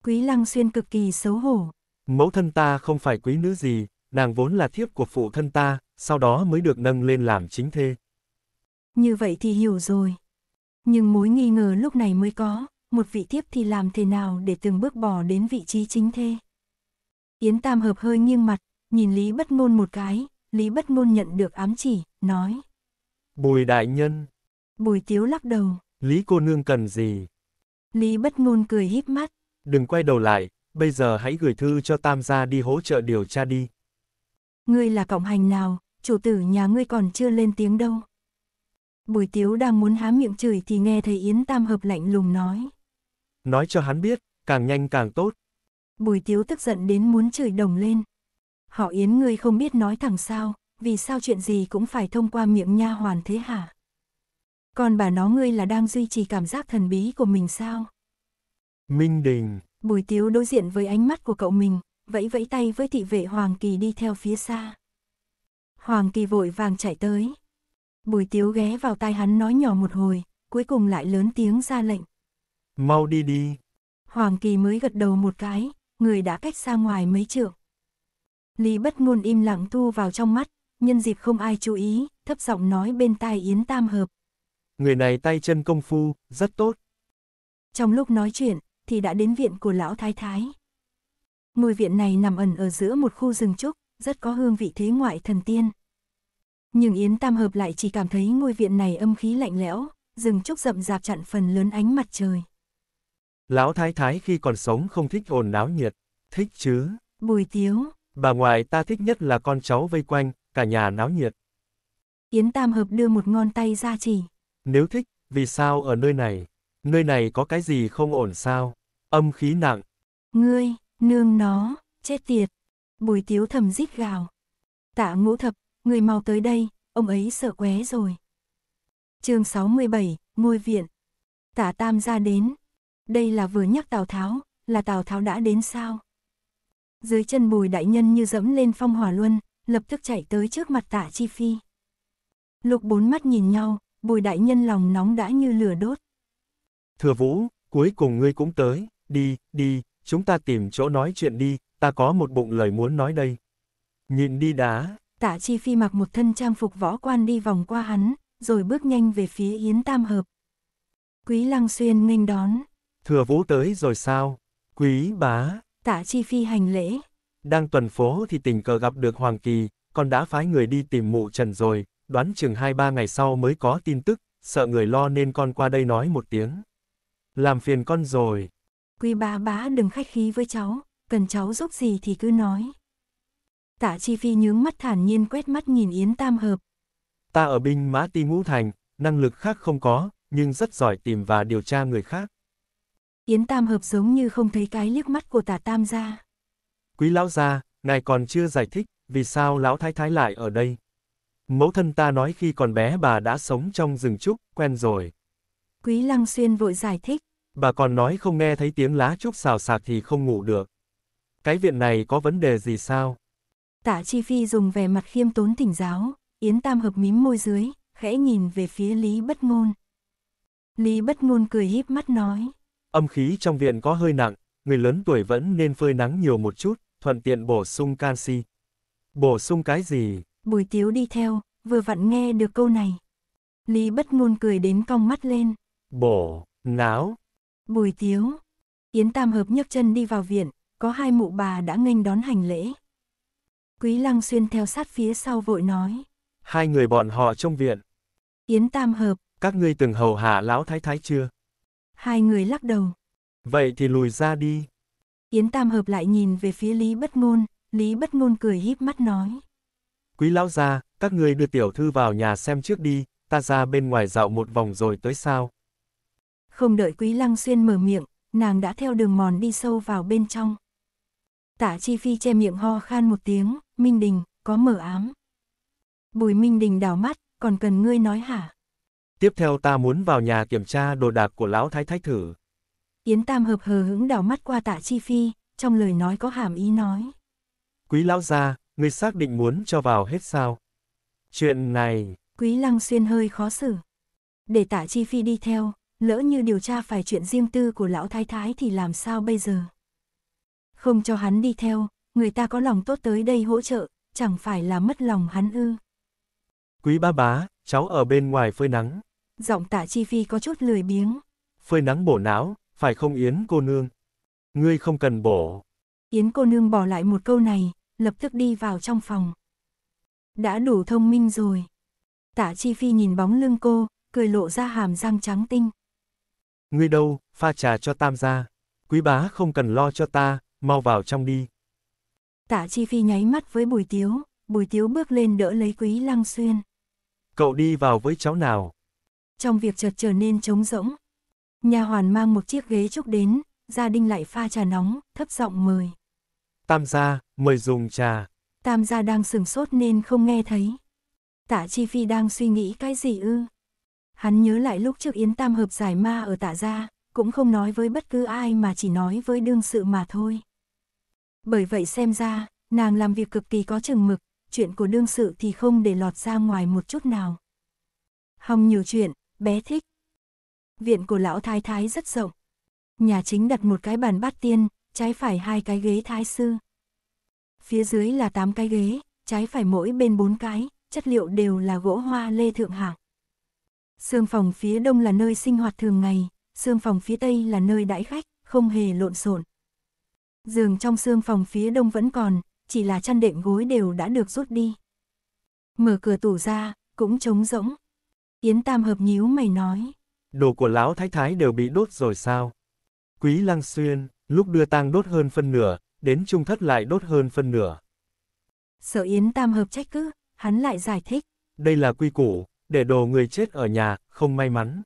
Quý Lăng Xuyên cực kỳ xấu hổ.
Mẫu thân ta không phải quý nữ gì, nàng vốn là thiếp của phụ thân ta, sau đó mới được nâng lên làm chính thê.
Như vậy thì hiểu rồi. Nhưng mối nghi ngờ lúc này mới có, một vị tiếp thì làm thế nào để từng bước bỏ đến vị trí chính thê. Yến Tam Hợp hơi nghiêng mặt, nhìn Lý Bất Ngôn một cái, Lý Bất Ngôn nhận được ám chỉ, nói.
Bùi đại nhân,
Bùi Tiếu lắc đầu,
Lý cô nương cần gì?
Lý Bất Ngôn cười híp mắt,
Đừng quay đầu lại, bây giờ hãy gửi thư cho Tam gia đi hỗ trợ điều tra đi.
ngươi là cộng hành nào, chủ tử nhà ngươi còn chưa lên tiếng đâu. Bùi Tiếu đang muốn há miệng chửi thì nghe thấy Yến Tam Hợp lạnh lùng nói.
Nói cho hắn biết, càng nhanh càng tốt.
Bùi Tiếu tức giận đến muốn chửi đồng lên. Họ Yến ngươi không biết nói thẳng sao, vì sao chuyện gì cũng phải thông qua miệng nha hoàn thế hả? Còn bà nó ngươi là đang duy trì cảm giác thần bí của mình sao?
Minh Đình,
Bùi Tiếu đối diện với ánh mắt của cậu mình, vẫy vẫy tay với thị vệ Hoàng Kỳ đi theo phía xa. Hoàng Kỳ vội vàng chạy tới. Bùi Tiếu ghé vào tai hắn nói nhỏ một hồi, cuối cùng lại lớn tiếng ra lệnh.
Mau đi đi.
Hoàng Kỳ mới gật đầu một cái, người đã cách xa ngoài mấy trượng. Lý bất ngôn im lặng thu vào trong mắt, nhân dịp không ai chú ý, thấp giọng nói bên tai Yến Tam Hợp.
Người này tay chân công phu, rất tốt.
Trong lúc nói chuyện, thì đã đến viện của lão thái thái. Ngôi viện này nằm ẩn ở giữa một khu rừng trúc, rất có hương vị thế ngoại thần tiên. Nhưng Yến Tam Hợp lại chỉ cảm thấy ngôi viện này âm khí lạnh lẽo, rừng trúc rậm rạp chặn phần lớn ánh mặt trời.
Lão thái thái khi còn sống không thích ồn náo nhiệt. Thích chứ.
Bùi tiếu,
Bà ngoại ta thích nhất là con cháu vây quanh, cả nhà náo nhiệt.
Yến Tam Hợp đưa một ngón tay ra chỉ.
Nếu thích, vì sao ở nơi này? Nơi này có cái gì không ổn sao? Âm khí nặng.
Ngươi, nương nó, chết tiệt. Bùi tiếu thầm rít gào. Tạ ngũ thập, người mau tới đây, ông ấy sợ qué rồi. chương 67, ngôi viện. Tạ tam ra đến. Đây là vừa nhắc Tào Tháo, là Tào Tháo đã đến sao? Dưới chân bùi đại nhân như dẫm lên phong hỏa luân, lập tức chạy tới trước mặt tạ chi phi. Lục bốn mắt nhìn nhau, bùi đại nhân lòng nóng đã như lửa đốt.
Thừa Vũ, cuối cùng ngươi cũng tới, đi, đi, chúng ta tìm chỗ nói chuyện đi, ta có một bụng lời muốn nói đây. Nhịn đi đá.
Tạ Chi Phi mặc một thân trang phục võ quan đi vòng qua hắn, rồi bước nhanh về phía Yến Tam Hợp. Quý Lăng Xuyên nghênh đón.
Thừa vũ tới rồi sao? Quý bá.
Tạ Chi Phi hành lễ.
Đang tuần phố thì tình cờ gặp được Hoàng Kỳ, con đã phái người đi tìm mụ Trần rồi, đoán chừng 2-3 ngày sau mới có tin tức, sợ người lo nên con qua đây nói một tiếng. Làm phiền con rồi.
Quý bá bá đừng khách khí với cháu, cần cháu giúp gì thì cứ nói. Tạ Chi Phi nhướng mắt thản nhiên quét mắt nhìn Yến Tam Hợp.
Ta ở binh mã ti ngũ thành, năng lực khác không có, nhưng rất giỏi tìm và điều tra người khác.
Yến Tam Hợp giống như không thấy cái liếc mắt của tả Tam gia.
Quý lão gia, ngài còn chưa giải thích, vì sao lão thái thái lại ở đây. Mẫu thân ta nói khi còn bé bà đã sống trong rừng trúc, quen rồi.
Quý Lăng Xuyên vội giải thích.
Bà còn nói không nghe thấy tiếng lá trúc xào xạc thì không ngủ được. Cái viện này có vấn đề gì sao?
Tạ Chi Phi dùng vẻ mặt khiêm tốn thỉnh giáo, Yến Tam hợp mím môi dưới, khẽ nhìn về phía Lý Bất Ngôn. Lý Bất Ngôn cười híp mắt nói.
Âm khí trong viện có hơi nặng, người lớn tuổi vẫn nên phơi nắng nhiều một chút, thuận tiện bổ sung canxi. Bổ sung cái gì?
Bùi Tiếu đi theo, vừa vặn nghe được câu này. Lý Bất Ngôn cười đến cong mắt lên.
Bổ, náo.
Bùi Tiếu. Yến Tam hợp nhấc chân đi vào viện, có hai mụ bà đã nghênh đón hành lễ. Quý Lăng Xuyên theo sát phía sau vội nói.
Hai người bọn họ trong viện.
Yến Tam hợp.
Các ngươi từng hầu hạ lão thái thái chưa?
Hai người lắc đầu.
Vậy thì lùi ra đi.
Yến Tam hợp lại nhìn về phía Lý Bất Ngôn, Lý Bất Ngôn cười híp mắt nói.
Quý lão gia, các ngươi đưa tiểu thư vào nhà xem trước đi, ta ra bên ngoài dạo một vòng rồi tới sao.
Không đợi Quý Lăng Xuyên mở miệng, nàng đã theo đường mòn đi sâu vào bên trong. Tạ Chi Phi che miệng ho khan một tiếng, Minh Đình, có mở ám. Bùi Minh Đình đảo mắt, còn cần ngươi nói hả?
Tiếp theo ta muốn vào nhà kiểm tra đồ đạc của lão thái thái thử.
Yến Tam hợp hờ hững đảo mắt qua tạ Chi Phi, trong lời nói có hàm ý nói.
Quý lão gia, ngươi xác định muốn cho vào hết sao? Chuyện này...
Quý Lăng Xuyên hơi khó xử. Để tạ Chi Phi đi theo, lỡ như điều tra phải chuyện riêng tư của lão thái thái thì làm sao bây giờ? Không cho hắn đi theo, người ta có lòng tốt tới đây hỗ trợ, chẳng phải là mất lòng hắn ư.
Quý ba bá, cháu ở bên ngoài phơi nắng.
Giọng tạ chi phi có chút lười biếng.
Phơi nắng bổ não, phải không Yến cô nương? Ngươi không cần bổ.
Yến cô nương bỏ lại một câu này, lập tức đi vào trong phòng. Đã đủ thông minh rồi. Tạ chi phi nhìn bóng lưng cô, cười lộ ra hàm răng trắng tinh.
Ngươi đâu, pha trà cho tam gia. Quý bá không cần lo cho ta, mau vào trong đi.
Tạ Chi Phi nháy mắt với Bùi Tiếu, Bùi Tiếu bước lên đỡ lấy Quý Lăng Xuyên.
Cậu đi vào với cháu nào.
Trong việc chợt trở nên trống rỗng. Nhà hoàn mang một chiếc ghế trúc đến, gia đình lại pha trà nóng, thấp giọng mời.
Tam gia, mời dùng trà.
Tam gia đang sừng sốt nên không nghe thấy. Tạ Chi Phi đang suy nghĩ cái gì ư? Hắn nhớ lại lúc trước Yến Tam hợp giải ma ở tạ gia, cũng không nói với bất cứ ai mà chỉ nói với đương sự mà thôi. Bởi vậy xem ra, nàng làm việc cực kỳ có chừng mực, chuyện của đương sự thì không để lọt ra ngoài một chút nào. Hồng nhiều chuyện, bé thích. Viện của lão thái thái rất rộng. Nhà chính đặt một cái bàn bát tiên, trái phải hai cái ghế thái sư. Phía dưới là tám cái ghế, trái phải mỗi bên bốn cái, chất liệu đều là gỗ hoa lê thượng hạng. Sương phòng phía đông là nơi sinh hoạt thường ngày, sương phòng phía tây là nơi đãi khách, không hề lộn xộn. Giường trong sương phòng phía đông vẫn còn, chỉ là chăn đệm gối đều đã được rút đi. Mở cửa tủ ra, cũng trống rỗng. Yến Tam hợp nhíu mày nói.
Đồ của lão thái thái đều bị đốt rồi sao? Quý Lăng Xuyên, lúc đưa tang đốt hơn phân nửa, đến trung thất lại đốt hơn phân nửa.
Sợ Yến Tam hợp trách cứ, hắn lại giải thích.
Đây là quy củ, để đồ người chết ở nhà, không may mắn.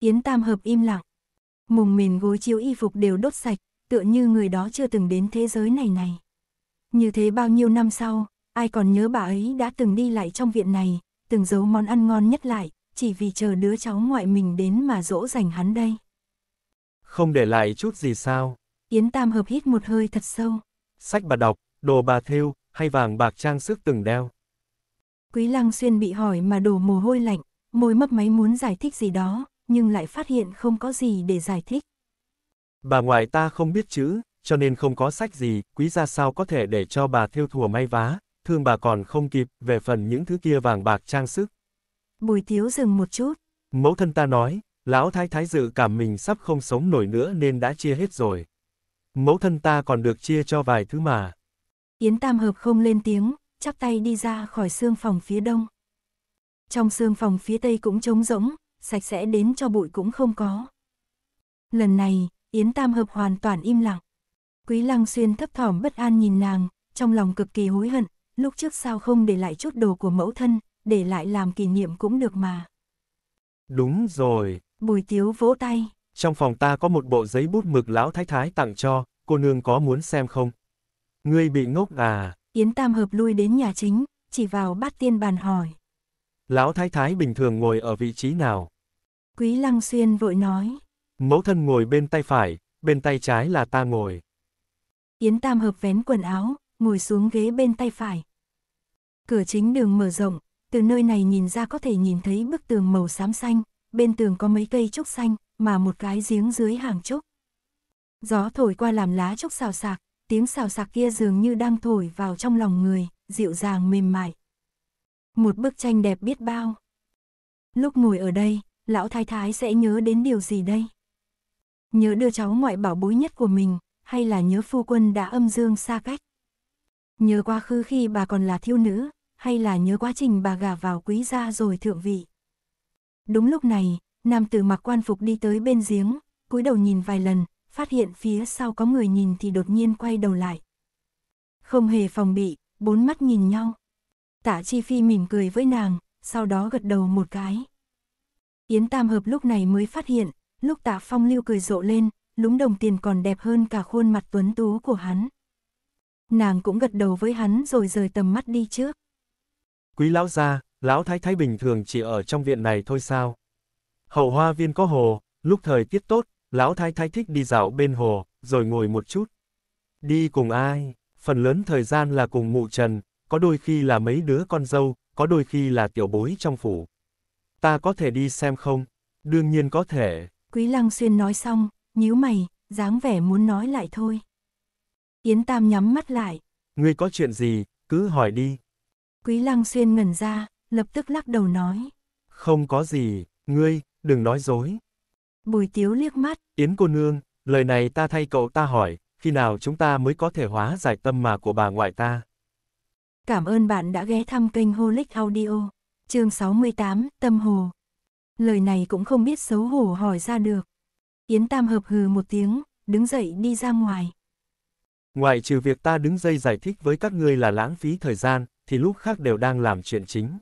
Yến Tam hợp im lặng. Mùng mìn gối chiếu y phục đều đốt sạch, tựa như người đó chưa từng đến thế giới này này. Như thế bao nhiêu năm sau, ai còn nhớ bà ấy đã từng đi lại trong viện này, từng giấu món ăn ngon nhất lại, chỉ vì chờ đứa cháu ngoại mình đến mà dỗ dành hắn đây.
Không để lại chút gì sao?
Yến Tam hợp hít một hơi thật sâu.
Sách bà đọc, đồ bà thêu, hay vàng bạc trang sức từng đeo.
Quý Lăng Xuyên bị hỏi mà đổ mồ hôi lạnh, môi mấp máy muốn giải thích gì đó, nhưng lại phát hiện không có gì để giải thích.
Bà ngoại ta không biết chữ, cho nên không có sách gì, quý gia sao có thể để cho bà thêu thùa may vá, thương bà còn không kịp, về phần những thứ kia vàng bạc trang sức.
Bùi Tiếu dừng một chút.
Mẫu thân ta nói, lão thái thái dự cảm mình sắp không sống nổi nữa nên đã chia hết rồi. Mẫu thân ta còn được chia cho vài thứ mà.
Yến Tam Hợp không lên tiếng, chắp tay đi ra khỏi xương phòng phía đông. Trong xương phòng phía tây cũng trống rỗng, sạch sẽ đến cho bụi cũng không có. Lần này, Yến Tam Hợp hoàn toàn im lặng. Quý Lăng Xuyên thấp thỏm bất an nhìn nàng, trong lòng cực kỳ hối hận, lúc trước sao không để lại chút đồ của mẫu thân, để lại làm kỷ niệm cũng được mà.
Đúng rồi.
Bùi Tiếu vỗ tay.
Trong phòng ta có một bộ giấy bút mực lão thái thái tặng cho, cô nương có muốn xem không? Ngươi bị ngốc à?
Yến Tam Hợp lui đến nhà chính, chỉ vào bát tiên bàn hỏi.
Lão thái thái bình thường ngồi ở vị trí nào?
Quý Lăng Xuyên vội nói.
Mẫu thân ngồi bên tay phải, bên tay trái là ta ngồi.
Yến Tam Hợp vén quần áo, ngồi xuống ghế bên tay phải. Cửa chính đường mở rộng, từ nơi này nhìn ra có thể nhìn thấy bức tường màu xám xanh, bên tường có mấy cây trúc xanh, mà một cái giếng dưới hàng trúc. Gió thổi qua làm lá trúc xào xạc, tiếng xào xạc kia dường như đang thổi vào trong lòng người, dịu dàng mềm mại. Một bức tranh đẹp biết bao. Lúc ngồi ở đây, lão thái thái sẽ nhớ đến điều gì đây? Nhớ đưa cháu ngoại bảo bối nhất của mình, hay là nhớ phu quân đã âm dương xa cách? Nhớ quá khứ khi bà còn là thiêu nữ, hay là nhớ quá trình bà gả vào quý gia rồi thượng vị? Đúng lúc này, nam tử mặc quan phục đi tới bên giếng, cúi đầu nhìn vài lần, phát hiện phía sau có người nhìn thì đột nhiên quay đầu lại. Không hề phòng bị, bốn mắt nhìn nhau. Tạ Chi Phi mỉm cười với nàng, sau đó gật đầu một cái. Yến Tam Hợp lúc này mới phát hiện, lúc tạ phong lưu cười rộ lên, lúng đồng tiền còn đẹp hơn cả khuôn mặt tuấn tú của hắn. Nàng cũng gật đầu với hắn rồi rời tầm mắt đi trước.
Quý lão gia, lão thái thái bình thường chỉ ở trong viện này thôi sao? Hậu hoa viên có hồ, lúc thời tiết tốt, lão thái thái thích đi dạo bên hồ, rồi ngồi một chút. Đi cùng ai? Phần lớn thời gian là cùng mụ trần, có đôi khi là mấy đứa con dâu, có đôi khi là tiểu bối trong phủ. Ta có thể đi xem không? Đương nhiên có thể.
Quý Lăng Xuyên nói xong, nhíu mày, dáng vẻ muốn nói lại thôi. Yến Tam nhắm mắt lại.
Ngươi có chuyện gì, cứ hỏi đi.
Quý Lăng Xuyên ngẩn ra, lập tức lắc đầu nói.
Không có gì, ngươi, đừng nói dối.
Bùi Tiếu liếc mắt.
Yến cô nương, lời này ta thay cậu ta hỏi, khi nào chúng ta mới có thể hóa giải tâm mà của bà ngoại ta.
Cảm ơn bạn đã ghé thăm kênh Holic Audio. chương 68, Tâm Hồ. Lời này cũng không biết xấu hổ hỏi ra được. Yến Tam hợp hừ một tiếng, đứng dậy đi ra ngoài.
Ngoại trừ việc ta đứng dây giải thích với các ngươi là lãng phí thời gian, thì lúc khác đều đang làm chuyện chính.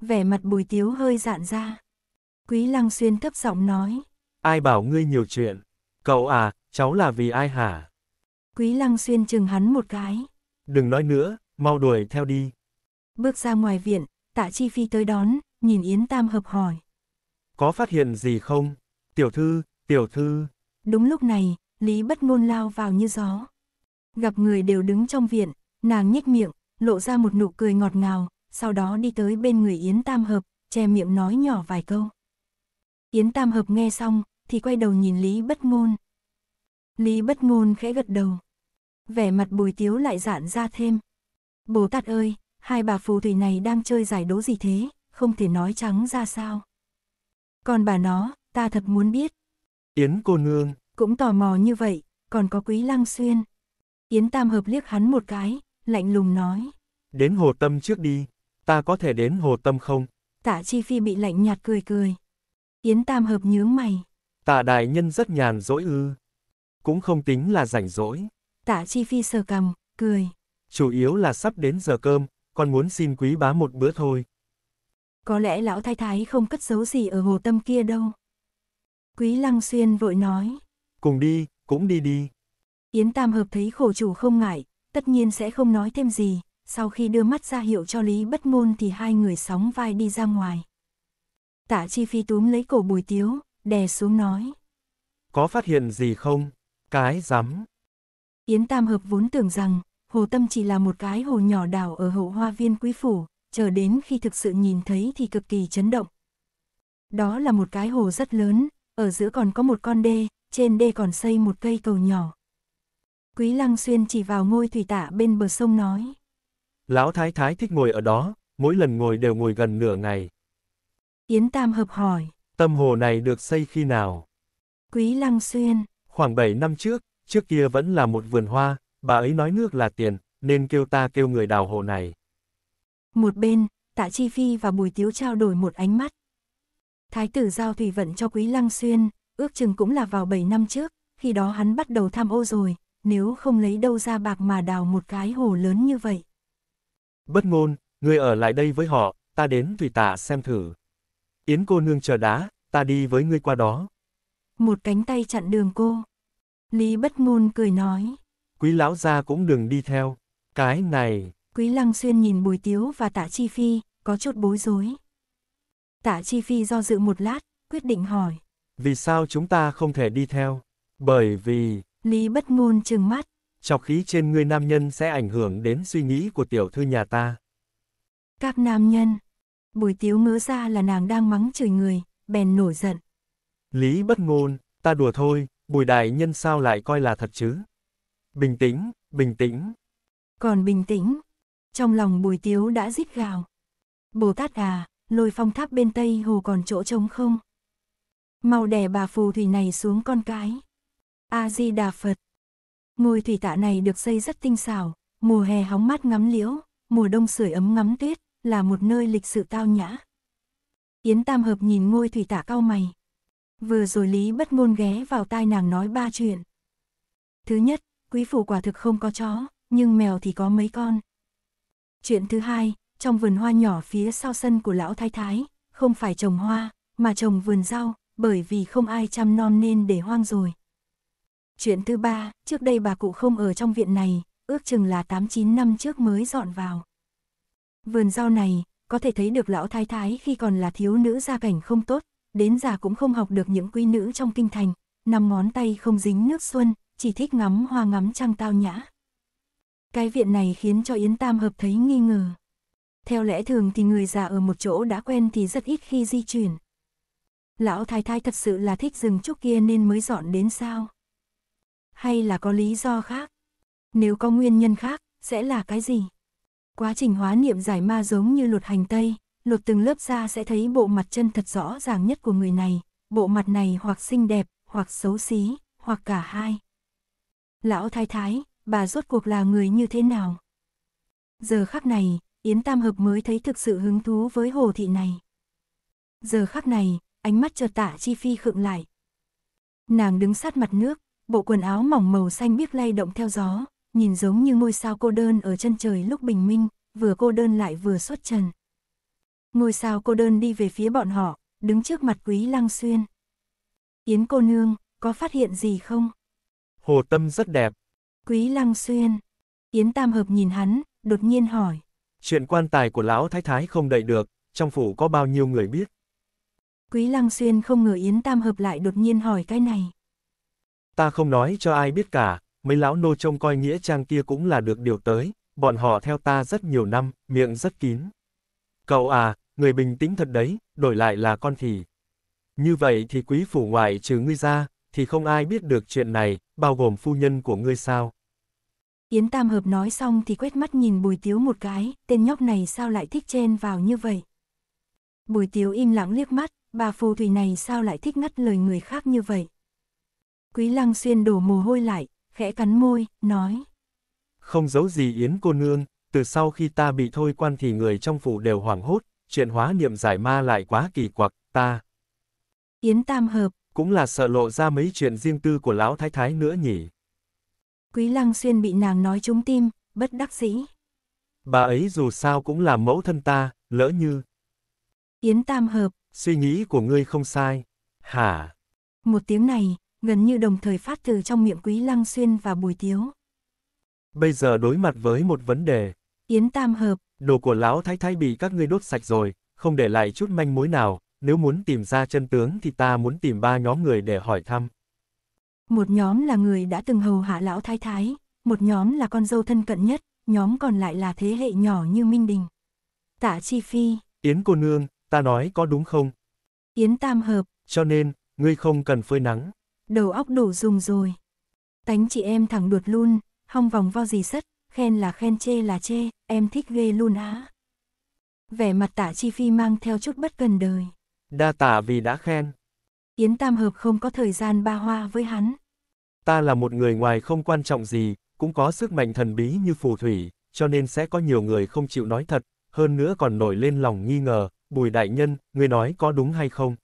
Vẻ mặt bùi tiếu hơi dạn ra. Quý Lăng Xuyên thấp giọng nói.
Ai bảo ngươi nhiều chuyện? Cậu à, cháu là vì ai hả?
Quý Lăng Xuyên chừng hắn một cái.
Đừng nói nữa, mau đuổi theo đi.
Bước ra ngoài viện, tạ chi phi tới đón, nhìn Yến Tam hợp hỏi.
Có phát hiện gì không? Tiểu thư, tiểu thư.
Đúng lúc này, Lý bất ngôn lao vào như gió. Gặp người đều đứng trong viện, nàng nhếch miệng, lộ ra một nụ cười ngọt ngào, sau đó đi tới bên người Yến Tam Hợp, che miệng nói nhỏ vài câu. Yến Tam Hợp nghe xong, thì quay đầu nhìn Lý Bất Ngôn. Lý Bất Ngôn khẽ gật đầu. Vẻ mặt bùi tiếu lại dạn ra thêm. Bồ Tát ơi, hai bà phù thủy này đang chơi giải đố gì thế, không thể nói trắng ra sao. Còn bà nó, ta thật muốn biết.
Yến cô nương.
Cũng tò mò như vậy, còn có quý lăng xuyên. Yến Tam Hợp liếc hắn một cái, lạnh lùng nói.
Đến hồ tâm trước đi, ta có thể đến hồ tâm không?
Tạ Chi Phi bị lạnh nhạt cười cười. Yến Tam Hợp nhướng mày.
Tạ đại nhân rất nhàn rỗi ư. Cũng không tính là rảnh rỗi.
Tạ Chi Phi sờ cầm, cười.
Chủ yếu là sắp đến giờ cơm, còn muốn xin quý bá một bữa thôi.
Có lẽ lão thái thái không cất giấu gì ở hồ tâm kia đâu. Quý Lăng Xuyên vội nói.
Cùng đi, cũng đi đi.
Yến Tam Hợp thấy khổ chủ không ngại, tất nhiên sẽ không nói thêm gì, sau khi đưa mắt ra hiệu cho Lý bất ngôn thì hai người sóng vai đi ra ngoài. Tạ Chi Phi túm lấy cổ Bùi Tiếu, đè xuống nói.
Có phát hiện gì không? Cái rắm.
Yến Tam Hợp vốn tưởng rằng, Hồ Tâm chỉ là một cái hồ nhỏ đảo ở hậu hoa viên quý phủ, chờ đến khi thực sự nhìn thấy thì cực kỳ chấn động. Đó là một cái hồ rất lớn, ở giữa còn có một con đê, trên đê còn xây một cây cầu nhỏ. Quý Lăng Xuyên chỉ vào ngôi thủy tạ bên bờ sông nói.
Lão Thái Thái thích ngồi ở đó, mỗi lần ngồi đều ngồi gần nửa ngày.
Yến Tam Hợp hỏi.
Tâm hồ này được xây khi nào?
Quý Lăng Xuyên.
Khoảng 7 năm trước, trước kia vẫn là một vườn hoa, bà ấy nói nước là tiền, nên kêu ta kêu người đào hồ này.
Một bên, tạ Chi Phi và Bùi Tiếu trao đổi một ánh mắt. Thái tử giao thủy vận cho Quý Lăng Xuyên, ước chừng cũng là vào 7 năm trước, khi đó hắn bắt đầu tham ô rồi, nếu không lấy đâu ra bạc mà đào một cái hồ lớn như vậy.
Bất ngôn, người ở lại đây với họ, ta đến thủy tạ xem thử. Yến cô nương chờ đá, ta đi với ngươi qua đó.
Một cánh tay chặn đường cô. Lý bất ngôn cười nói.
Quý lão gia cũng đừng đi theo. Cái này.
Quý lăng xuyên nhìn bùi tiếu và tạ chi phi, có chút bối rối. Tạ chi phi do dự một lát, quyết định hỏi.
Vì sao chúng ta không thể đi theo? Bởi vì...
Lý bất ngôn trừng mắt.
Chọc khí trên người nam nhân sẽ ảnh hưởng đến suy nghĩ của tiểu thư nhà ta.
Các nam nhân. Bùi tiếu ngỡ ra là nàng đang mắng chửi người, bèn nổi giận.
Lý bất ngôn, ta đùa thôi, bùi đại nhân sao lại coi là thật chứ? Bình tĩnh, bình tĩnh.
Còn bình tĩnh, trong lòng bùi tiếu đã rít gào. Bồ Tát à, lôi phong tháp bên Tây Hồ còn chỗ trống không? Mau đè bà phù thủy này xuống con cái. A-di-đà Phật. Ngôi thủy tạ này được xây rất tinh xảo, mùa hè hóng mát ngắm liễu, mùa đông sưởi ấm ngắm tuyết, là một nơi lịch sự tao nhã. Yến Tam Hợp nhìn ngôi thủy tạ cao mày. Vừa rồi Lý bất ngôn ghé vào tai nàng nói ba chuyện. Thứ nhất, quý phủ quả thực không có chó, nhưng mèo thì có mấy con. Chuyện thứ hai, trong vườn hoa nhỏ phía sau sân của lão thái thái, không phải trồng hoa, mà trồng vườn rau, bởi vì không ai chăm nom nên để hoang rồi. Chuyện thứ ba, trước đây bà cụ không ở trong viện này, ước chừng là 8-9 năm trước mới dọn vào. Vườn rau này, có thể thấy được lão thái thái khi còn là thiếu nữ gia cảnh không tốt, đến già cũng không học được những quy nữ trong kinh thành, nằm ngón tay không dính nước xuân, chỉ thích ngắm hoa ngắm trăng tao nhã. Cái viện này khiến cho Yến Tam Hợp thấy nghi ngờ. Theo lẽ thường thì người già ở một chỗ đã quen thì rất ít khi di chuyển. Lão thái thái thật sự là thích rừng trúc kia nên mới dọn đến sao? Hay là có lý do khác? Nếu có nguyên nhân khác, sẽ là cái gì? Quá trình hóa niệm giải ma giống như lột hành tây, lột từng lớp ra sẽ thấy bộ mặt chân thật rõ ràng nhất của người này, bộ mặt này hoặc xinh đẹp, hoặc xấu xí, hoặc cả hai. Lão thái thái, bà rốt cuộc là người như thế nào? Giờ khắc này, Yến Tam Hợp mới thấy thực sự hứng thú với hồ thị này. Giờ khắc này, ánh mắt chợt tạ chi phi khựng lại. Nàng đứng sát mặt nước, bộ quần áo mỏng màu xanh biếc lay động theo gió, nhìn giống như ngôi sao cô đơn ở chân trời lúc bình minh, vừa cô đơn lại vừa xuất trần. Ngôi sao cô đơn đi về phía bọn họ, đứng trước mặt quý lăng xuyên. Yến cô nương, có phát hiện gì không?
Hồ tâm rất đẹp.
Quý lăng xuyên. Yến tam hợp nhìn hắn, đột nhiên hỏi.
Chuyện quan tài của lão thái thái không đậy được, trong phủ có bao nhiêu người biết?
Quý lăng xuyên không ngờ Yến tam hợp lại đột nhiên hỏi cái này.
Ta không nói cho ai biết cả, mấy lão nô trông coi nghĩa trang kia cũng là được điều tới, bọn họ theo ta rất nhiều năm, miệng rất kín. Cậu à, người bình tĩnh thật đấy, đổi lại là con thì. Như vậy thì quý phủ ngoại trừ ngươi ra, thì không ai biết được chuyện này, bao gồm phu nhân của ngươi sao.
Yến Tam Hợp nói xong thì quét mắt nhìn Bùi Tiếu một cái, tên nhóc này sao lại thích chen vào như vậy. Bùi Tiếu im lặng liếc mắt, bà phù thủy này sao lại thích ngắt lời người khác như vậy. Quý Lăng Xuyên đổ mồ hôi lại, khẽ cắn môi, nói.
Không giấu gì Yến cô nương, từ sau khi ta bị thôi quan thì người trong phủ đều hoảng hốt, chuyện hóa niệm giải ma lại quá kỳ quặc, ta.
Yến Tam Hợp.
Cũng là sợ lộ ra mấy chuyện riêng tư của lão thái thái nữa nhỉ.
Quý Lăng Xuyên bị nàng nói trúng tim, bất đắc dĩ.
Bà ấy dù sao cũng là mẫu thân ta, lỡ như.
Yến Tam Hợp.
Suy nghĩ của ngươi không sai. Hả?
Một tiếng này, gần như đồng thời phát từ trong miệng Quý Lăng Xuyên và Bùi Tiếu.
Bây giờ đối mặt với một vấn đề.
Yến Tam Hợp.
Đồ của lão thái thái bị các ngươi đốt sạch rồi, không để lại chút manh mối nào, nếu muốn tìm ra chân tướng thì ta muốn tìm ba nhóm người để hỏi thăm.
Một nhóm là người đã từng hầu hạ lão thái thái, một nhóm là con dâu thân cận nhất, nhóm còn lại là thế hệ nhỏ như Minh Đình. Tạ Chi Phi.
Yến cô nương, ta nói có đúng không?
Yến Tam Hợp.
Cho nên, ngươi không cần phơi nắng.
Đầu óc đủ dùng rồi. Tánh chị em thẳng đuột luôn, hong vòng vo gì sất, khen là khen chê là chê, em thích ghê luôn á. Vẻ mặt tạ chi phi mang theo chút bất cần đời.
Đa tạ vì đã khen.
Yến Tam Hợp không có thời gian ba hoa với hắn.
Ta là một người ngoài không quan trọng gì, cũng có sức mạnh thần bí như phù thủy, cho nên sẽ có nhiều người không chịu nói thật, hơn nữa còn nổi lên lòng nghi ngờ, bùi đại nhân, người nói có đúng hay không?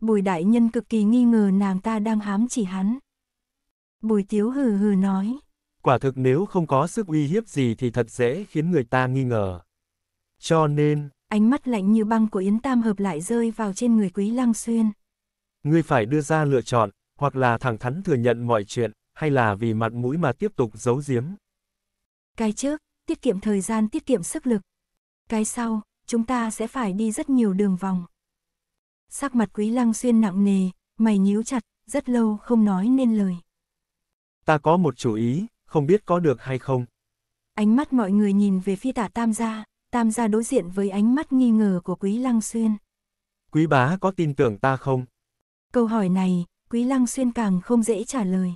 Bùi đại nhân cực kỳ nghi ngờ nàng ta đang hám chỉ hắn. Bùi tiếu hừ hừ nói.
Quả thực nếu không có sức uy hiếp gì thì thật dễ khiến người ta nghi ngờ. Cho nên,
Ánh mắt lạnh như băng của Yến Tam Hợp lại rơi vào trên người Quý Lăng Xuyên.
ngươi phải đưa ra lựa chọn, hoặc là thẳng thắn thừa nhận mọi chuyện, hay là vì mặt mũi mà tiếp tục giấu giếm.
Cái trước, tiết kiệm thời gian tiết kiệm sức lực. Cái sau, chúng ta sẽ phải đi rất nhiều đường vòng. Sắc mặt Quý Lăng Xuyên nặng nề, mày nhíu chặt, rất lâu không nói nên lời.
Ta có một chủ ý, không biết có được hay không.
Ánh mắt mọi người nhìn về phía tạ Tam gia, Tam gia đối diện với ánh mắt nghi ngờ của Quý Lăng Xuyên.
Quý bá có tin tưởng ta không?
Câu hỏi này, Quý Lăng Xuyên càng không dễ trả lời.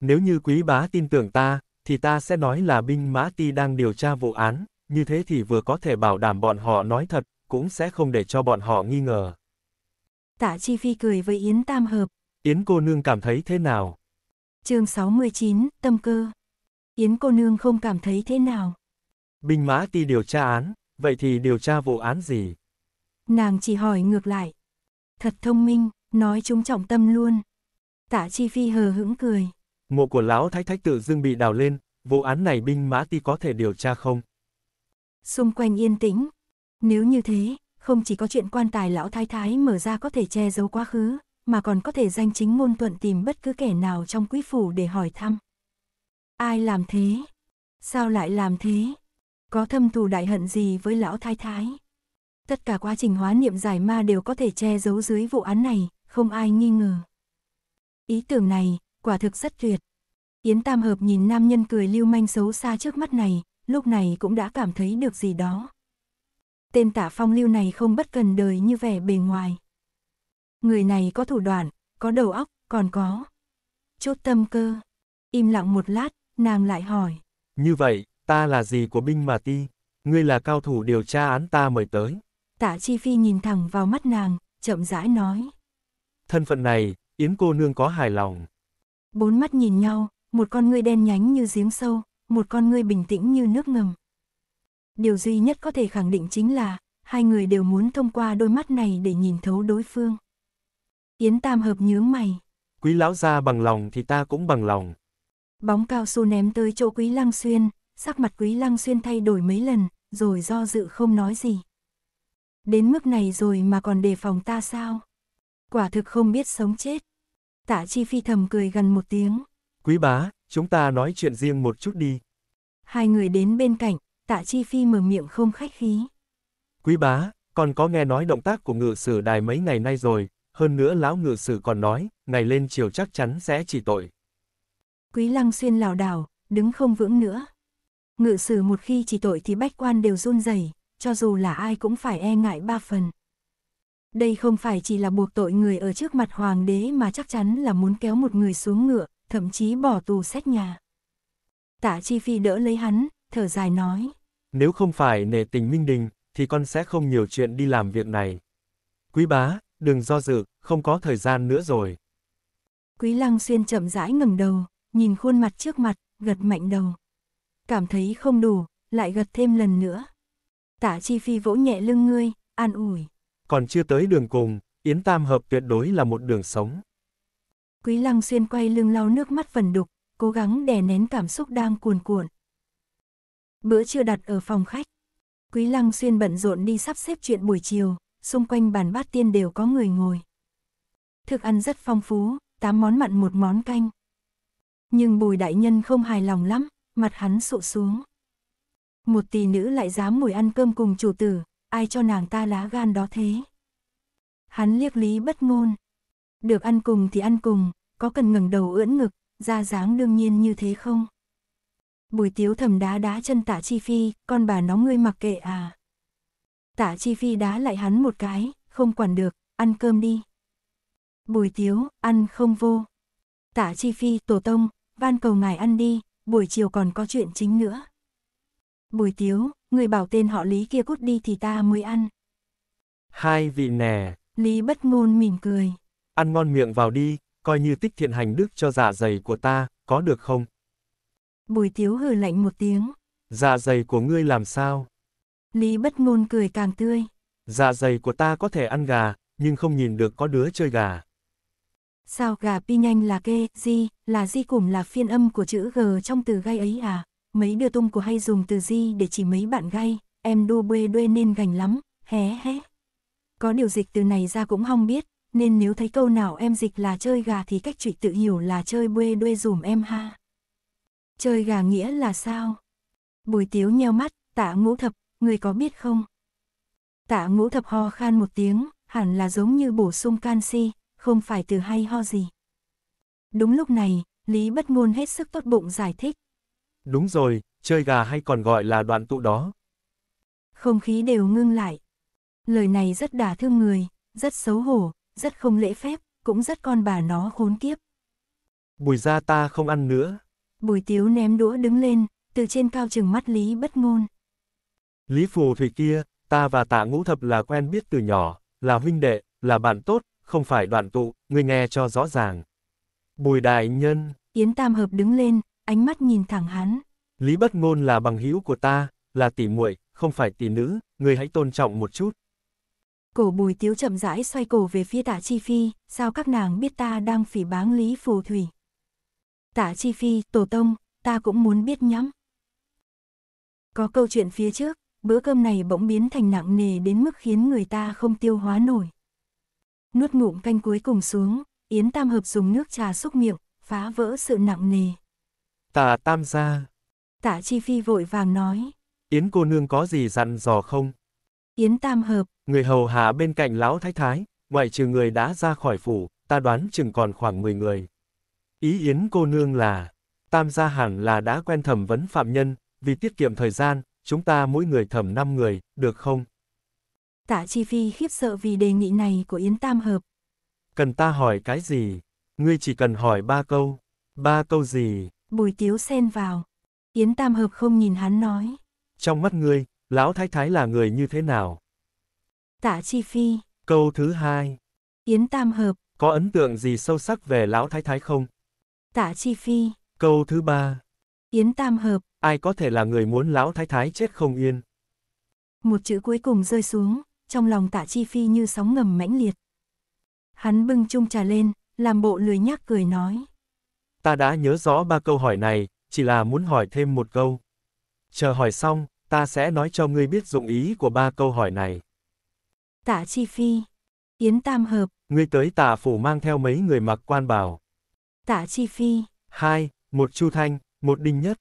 Nếu như quý bá tin tưởng ta, thì ta sẽ nói là binh mã ti đang điều tra vụ án, như thế thì vừa có thể bảo đảm bọn họ nói thật, cũng sẽ không để cho bọn họ nghi ngờ.
Tạ Chi Phi cười với Yến Tam Hợp.
Yến cô nương cảm thấy thế nào?
chương 69, tâm cơ. Yến cô nương không cảm thấy thế nào.
Binh mã ti điều tra án, vậy thì điều tra vụ án gì?
Nàng chỉ hỏi ngược lại. Thật thông minh, nói chúng trọng tâm luôn. Tạ Chi Phi hờ hững cười.
Mộ của lão thái thái tự dưng bị đào lên, vụ án này binh mã ti có thể điều tra không?
Xung quanh yên tĩnh. Nếu như thế, không chỉ có chuyện quan tài lão thái thái mở ra có thể che giấu quá khứ, mà còn có thể danh chính ngôn thuận tìm bất cứ kẻ nào trong quý phủ để hỏi thăm. Ai làm thế? Sao lại làm thế? Có thâm thù đại hận gì với lão thái thái? Tất cả quá trình hóa niệm giải ma đều có thể che giấu dưới vụ án này, không ai nghi ngờ. Ý tưởng này, quả thực rất tuyệt. Yến Tam Hợp nhìn nam nhân cười lưu manh xấu xa trước mắt này, lúc này cũng đã cảm thấy được gì đó. Tên tả phong lưu này không bất cần đời như vẻ bề ngoài. Người này có thủ đoạn, có đầu óc, còn có. Chút tâm cơ. Im lặng một lát, nàng lại hỏi.
Như vậy, ta là gì của binh mà ti? Ngươi là cao thủ điều tra án ta mời tới.
Tạ Chi Phi nhìn thẳng vào mắt nàng, chậm rãi nói.
Thân phận này, Yến cô nương có hài lòng.
Bốn mắt nhìn nhau, một con ngươi đen nhánh như giếng sâu, một con ngươi bình tĩnh như nước ngầm. Điều duy nhất có thể khẳng định chính là, hai người đều muốn thông qua đôi mắt này để nhìn thấu đối phương. Yến Tam Hợp nhướng mày.
Quý lão gia bằng lòng thì ta cũng bằng lòng.
Bóng cao su ném tới chỗ Quý Lăng Xuyên, sắc mặt Quý Lăng Xuyên thay đổi mấy lần, rồi do dự không nói gì. Đến mức này rồi mà còn đề phòng ta sao? Quả thực không biết sống chết. Tạ Chi Phi thầm cười gần một tiếng.
Quý bá, chúng ta nói chuyện riêng một chút đi.
Hai người đến bên cạnh, Tạ Chi Phi mở miệng không khách khí.
Quý bá, còn có nghe nói động tác của ngự sử đài mấy ngày nay rồi, hơn nữa lão ngự sử còn nói, ngày lên chiều chắc chắn sẽ chỉ tội.
Quý Lăng Xuyên lảo đảo, đứng không vững nữa. Ngự sử một khi chỉ tội thì bách quan đều run rẩy, cho dù là ai cũng phải e ngại ba phần. Đây không phải chỉ là buộc tội người ở trước mặt hoàng đế mà chắc chắn là muốn kéo một người xuống ngựa, thậm chí bỏ tù xét nhà. Tạ Chi Phi đỡ lấy hắn, thở dài nói.
Nếu không phải nể tình minh đình, thì con sẽ không nhiều chuyện đi làm việc này. Quý bá, đừng do dự, không có thời gian nữa rồi.
Quý Lăng Xuyên chậm rãi ngẩng đầu, nhìn khuôn mặt trước mặt, gật mạnh đầu. Cảm thấy không đủ, lại gật thêm lần nữa. Tạ Chi Phi vỗ nhẹ lưng ngươi, an ủi.
Còn chưa tới đường cùng, Yến Tam Hợp tuyệt đối là một đường sống.
Quý Lăng Xuyên quay lưng lau nước mắt vần đục, cố gắng đè nén cảm xúc đang cuồn cuộn. Bữa trưa đặt ở phòng khách. Quý Lăng Xuyên bận rộn đi sắp xếp chuyện buổi chiều, xung quanh bàn bát tiên đều có người ngồi. Thức ăn rất phong phú, tám món mặn một món canh. Nhưng bùi đại nhân không hài lòng lắm, mặt hắn sụ xuống. Một tỷ nữ lại dám ngồi ăn cơm cùng chủ tử, ai cho nàng ta lá gan đó thế. Hắn liếc lý bất ngôn. Được ăn cùng thì ăn cùng, có cần ngẩng đầu ưỡn ngực, ra dáng đương nhiên như thế không? Bùi tiếu thầm đá đá chân tạ chi phi, con bà nó ngươi mặc kệ à. Tạ chi phi đá lại hắn một cái, không quản được, ăn cơm đi. Bùi tiếu, ăn không vô. Tạ Chi Phi, Tổ Tông, van cầu ngài ăn đi, buổi chiều còn có chuyện chính nữa. Bùi Tiếu, người bảo tên họ Lý kia cút đi thì ta mới ăn.
Hai vị nè,
Lý bất ngôn mỉm cười.
ăn ngon miệng vào đi, coi như tích thiện hành đức cho dạ dày của ta, có được không?
Bùi Tiếu hừ lạnh một tiếng.
Dạ dày của ngươi làm sao?
Lý bất ngôn cười càng tươi.
Dạ dày của ta có thể ăn gà, nhưng không nhìn được có đứa chơi gà.
Sao gà pi nhanh là kê, di, là di cùng là phiên âm của chữ g trong từ gai ấy à? Mấy đưa tung của hay dùng từ di để chỉ mấy bạn gay, em đu bê đuê nên gành lắm, hé hé. Có điều dịch từ này ra cũng không biết, nên nếu thấy câu nào em dịch là chơi gà thì cách trụy tự hiểu là chơi bê đuê dùm em ha. Chơi gà nghĩa là sao? Bùi tiếu nheo mắt, tạ ngũ thập, người có biết không? Tạ ngũ thập ho khan một tiếng, hẳn là giống như bổ sung canxi, không phải từ hay ho gì. Đúng lúc này, Lý bất ngôn hết sức tốt bụng giải thích.
Đúng rồi, chơi gà hay còn gọi là đoạn tụ đó.
Không khí đều ngưng lại. Lời này rất đả thương người, rất xấu hổ, rất không lễ phép, cũng rất con bà nó khốn kiếp.
Bùi ra ta không ăn nữa.
Bùi tiếu ném đũa đứng lên, từ trên cao chừng mắt Lý bất ngôn.
Lý phù thủy kia, ta và tạ ngũ thập là quen biết từ nhỏ, là huynh đệ, là bạn tốt, không phải đoạn tụ, ngươi nghe cho rõ ràng. Bùi đại nhân,
Yến Tam Hợp đứng lên, ánh mắt nhìn thẳng hắn.
Lý bất ngôn là bằng hữu của ta, là tỷ muội, không phải tỷ nữ, ngươi hãy tôn trọng một chút.
Cổ bùi tiếu chậm rãi xoay cổ về phía tạ Chi Phi, sao các nàng biết ta đang phỉ báng Lý Phù Thủy. Tạ Chi Phi, Tổ Tông, ta cũng muốn biết nhắm. Có câu chuyện phía trước, bữa cơm này bỗng biến thành nặng nề đến mức khiến người ta không tiêu hóa nổi. Nuốt ngụm canh cuối cùng xuống, Yến Tam Hợp dùng nước trà xúc miệng, phá vỡ sự nặng nề.
Tạ tam gia,
Tạ Chi Phi vội vàng nói,
Yến cô nương có gì dặn dò không?
Yến Tam Hợp,
Người hầu hạ bên cạnh lão thái thái, ngoại trừ người đã ra khỏi phủ, ta đoán chừng còn khoảng 10 người. Ý Yến cô nương là, tam gia hẳn là đã quen thẩm vấn phạm nhân, vì tiết kiệm thời gian, chúng ta mỗi người thẩm 5 người, được không?
Tạ Chi Phi khiếp sợ vì đề nghị này của Yến Tam Hợp.
Cần ta hỏi cái gì? Ngươi chỉ cần hỏi ba câu. Ba câu gì?
Bùi Tiếu xen vào. Yến Tam Hợp không nhìn hắn nói.
Trong mắt ngươi, lão thái thái là người như thế nào?
Tạ Chi Phi,
Câu thứ hai,
Yến Tam Hợp,
có ấn tượng gì sâu sắc về lão thái thái không?
Tạ Chi Phi,
Câu thứ ba,
Yến Tam Hợp,
ai có thể là người muốn lão thái thái chết không yên?
một chữ cuối cùng rơi xuống, trong lòng Tạ Chi Phi như sóng ngầm mãnh liệt. Hắn bưng chung trà lên, làm bộ lười nhác cười nói.
Ta đã nhớ rõ ba câu hỏi này, chỉ là muốn hỏi thêm một câu. Chờ hỏi xong, ta sẽ nói cho ngươi biết dụng ý của ba câu hỏi này.
Tạ Chi Phi, Yến Tam Hợp,
Ngươi tới tà phủ mang theo mấy người mặc quan bào.
Tạ Chi Phi,
Hai, một Chu Thanh, một Đinh Nhất.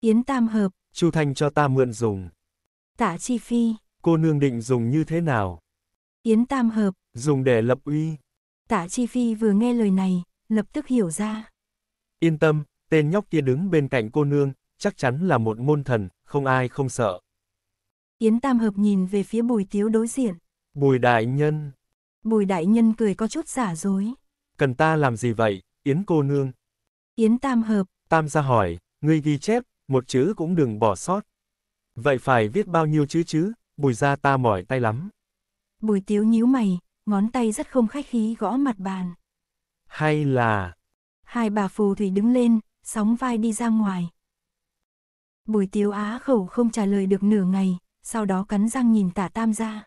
Yến Tam Hợp,
Chu Thanh cho ta mượn dùng.
Tạ Chi Phi,
Cô nương định dùng như thế nào?
Yến Tam Hợp,
Dùng để lập uy.
Tạ Chi Phi vừa nghe lời này, lập tức hiểu ra.
Yên tâm, tên nhóc kia đứng bên cạnh cô nương, chắc chắn là một môn thần, không ai không sợ.
Yến Tam Hợp nhìn về phía bùi tiếu đối diện.
Bùi đại nhân,
Bùi đại nhân cười có chút giả dối.
cần ta làm gì vậy, Yến cô nương?
Yến Tam Hợp,
Tam gia hỏi, ngươi ghi chép, một chữ cũng đừng bỏ sót. Vậy phải viết bao nhiêu chữ chứ, bùi ra ta mỏi tay lắm.
bùi tiếu nhíu mày, ngón tay rất không khách khí gõ mặt bàn.
Hay là,
Hai bà phù thủy đứng lên, sóng vai đi ra ngoài. Bùi tiếu á khẩu không trả lời được nửa ngày, sau đó cắn răng nhìn tả tam gia.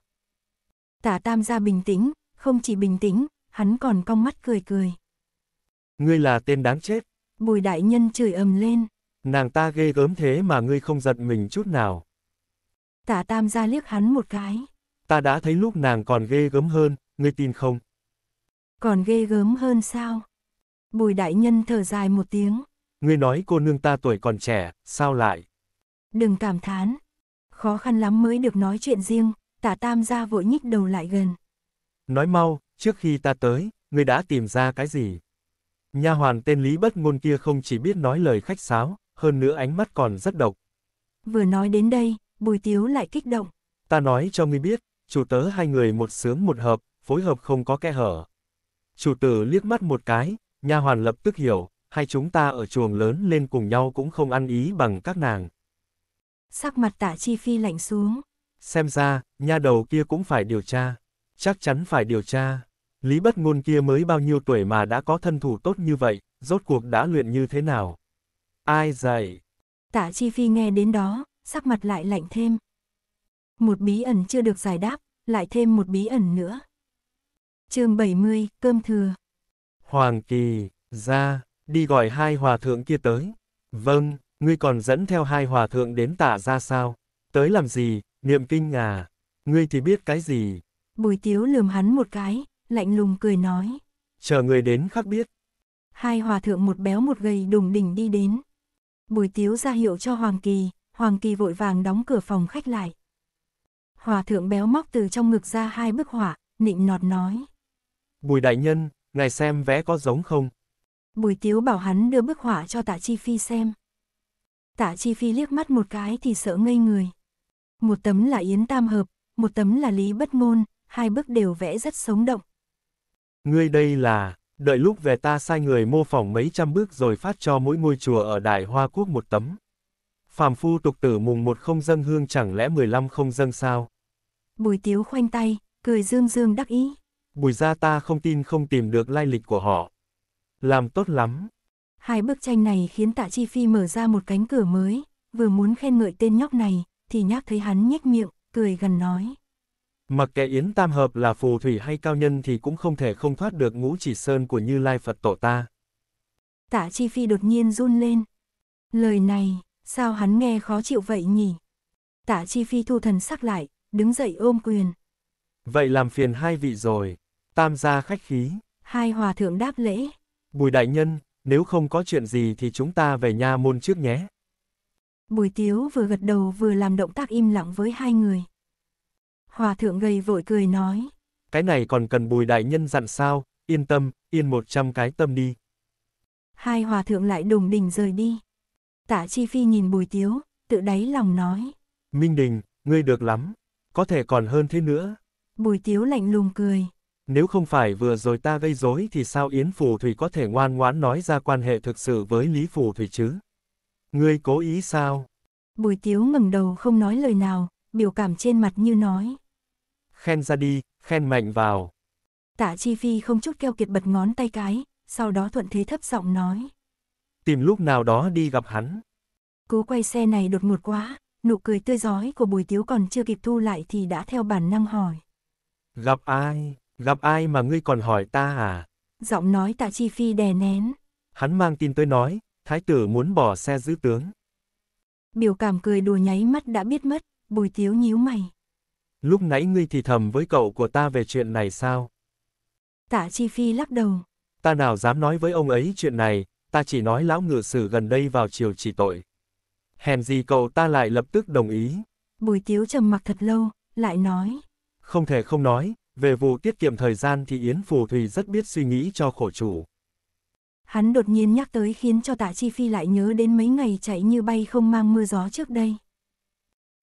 Tả tam gia bình tĩnh, không chỉ bình tĩnh, hắn còn cong mắt cười cười.
Ngươi là tên đáng chết,
Bùi đại nhân chửi ầm lên,
nàng ta ghê gớm thế mà ngươi không giận mình chút nào.
tả tam gia liếc hắn một cái,
Ta đã thấy lúc nàng còn ghê gớm hơn, ngươi tin không?
còn ghê gớm hơn sao? Bùi đại nhân thở dài một tiếng,
Ngươi nói cô nương ta tuổi còn trẻ, sao lại?
đừng cảm thán. Khó khăn lắm mới được nói chuyện riêng, tả tam gia vội nhích đầu lại gần.
Nói mau, trước khi ta tới, ngươi đã tìm ra cái gì? Nha hoàn tên Lý Bất Ngôn kia không chỉ biết nói lời khách sáo, hơn nữa ánh mắt còn rất độc.
Vừa nói đến đây, bùi tiếu lại kích động.
Ta nói cho ngươi biết, chủ tớ hai người một sướng một hợp, phối hợp không có kẽ hở. Chủ tử liếc mắt một cái, nha hoàn lập tức hiểu, hay chúng ta ở chuồng lớn lên cùng nhau cũng không ăn ý bằng các nàng.
Sắc mặt tạ chi phi lạnh xuống.
Xem ra, nha đầu kia cũng phải điều tra. Chắc chắn phải điều tra. Lý bất ngôn kia mới bao nhiêu tuổi mà đã có thân thủ tốt như vậy, rốt cuộc đã luyện như thế nào? Ai dạy?
Tạ Chi Phi nghe đến đó, sắc mặt lại lạnh thêm. Một bí ẩn chưa được giải đáp, lại thêm một bí ẩn nữa. chương 70, cơm thừa.
Hoàng Kỳ, ra, đi gọi hai hòa thượng kia tới. Vâng, ngươi còn dẫn theo hai hòa thượng đến tạ ra sao? Tới làm gì, niệm kinh à? Ngươi thì biết cái gì?
Bùi tiếu lườm hắn một cái, lạnh lùng cười nói.
Chờ người đến khắc biết.
Hai hòa thượng một béo một gầy đùng đỉnh đi đến. Bùi tiếu ra hiệu cho Hoàng Kỳ, Hoàng Kỳ vội vàng đóng cửa phòng khách lại. Hòa thượng béo móc từ trong ngực ra hai bức họa, nịnh nọt nói.
Bùi đại nhân, ngài xem vẽ có giống không?
Bùi tiếu bảo hắn đưa bức họa cho tạ chi phi xem. Tạ chi phi liếc mắt một cái thì sợ ngây người. Một tấm là Yến Tam Hợp, một tấm là Lý Bất Ngôn, hai bức đều vẽ rất sống động.
Ngươi đây là, đợi lúc về ta sai người mô phỏng mấy trăm bước rồi phát cho mỗi ngôi chùa ở Đại Hoa Quốc một tấm. Phàm phu tục tử mùng một không dâng hương chẳng lẽ 15 không dâng sao?
Bùi tiếu khoanh tay, cười dương dương đắc ý.
Bùi ra ta không tin không tìm được lai lịch của họ. Làm tốt lắm.
Hai bức tranh này khiến tạ chi phi mở ra một cánh cửa mới, vừa muốn khen ngợi tên nhóc này, thì nhắc thấy hắn nhếch miệng, cười gần nói.
Mặc kệ Yến Tam Hợp là phù thủy hay cao nhân thì cũng không thể không thoát được ngũ chỉ sơn của Như Lai Phật tổ ta.
Tạ Chi Phi đột nhiên run lên. Lời này, sao hắn nghe khó chịu vậy nhỉ? Tạ Chi Phi thu thần sắc lại, đứng dậy ôm quyền.
Vậy làm phiền hai vị rồi, tam gia khách khí.
Hai hòa thượng đáp lễ.
Bùi đại nhân, nếu không có chuyện gì thì chúng ta về nha môn trước nhé.
Bùi tiếu vừa gật đầu vừa làm động tác im lặng với hai người. Hòa thượng gầy vội cười nói.
Cái này còn cần bùi đại nhân dặn sao, yên tâm, yên một trăm cái tâm đi.
Hai hòa thượng lại đùng đỉnh rời đi. Tạ Chi Phi nhìn bùi tiếu, tự đáy lòng nói.
Minh Đình, ngươi được lắm, có thể còn hơn thế nữa.
Bùi tiếu lạnh lùng cười.
Nếu không phải vừa rồi ta gây rối thì sao Yến Phù Thủy có thể ngoan ngoãn nói ra quan hệ thực sự với Lý Phù Thủy chứ? Ngươi cố ý sao?
Bùi tiếu ngẩng đầu không nói lời nào, biểu cảm trên mặt như nói.
Khen ra đi, khen mạnh vào.
Tạ Chi Phi không chút keo kiệt bật ngón tay cái, sau đó thuận thế thấp giọng nói.
Tìm lúc nào đó đi gặp hắn.
Cú quay xe này đột ngột quá, nụ cười tươi giói của Bùi Tiếu còn chưa kịp thu lại thì đã theo bản năng hỏi.
Gặp ai, gặp ai mà ngươi còn hỏi ta à?
Giọng nói Tạ Chi Phi đè nén.
Hắn mang tin tới nói, thái tử muốn bỏ xe giữ tướng.
Biểu cảm cười đùa nháy mắt đã biết mất, Bùi Tiếu nhíu mày.
Lúc nãy ngươi thì thầm với cậu của ta về chuyện này sao?
Tạ Chi Phi lắc đầu.
Ta nào dám nói với ông ấy chuyện này, ta chỉ nói lão ngự sử gần đây vào chiều chỉ tội. Hèn gì cậu ta lại lập tức đồng ý.
Bùi Tiếu trầm mặc thật lâu, lại nói.
Không thể không nói, về vụ tiết kiệm thời gian thì Yến Phù Thủy rất biết suy nghĩ cho khổ chủ.
Hắn đột nhiên nhắc tới khiến cho tạ Chi Phi lại nhớ đến mấy ngày chạy như bay không mang mưa gió trước đây.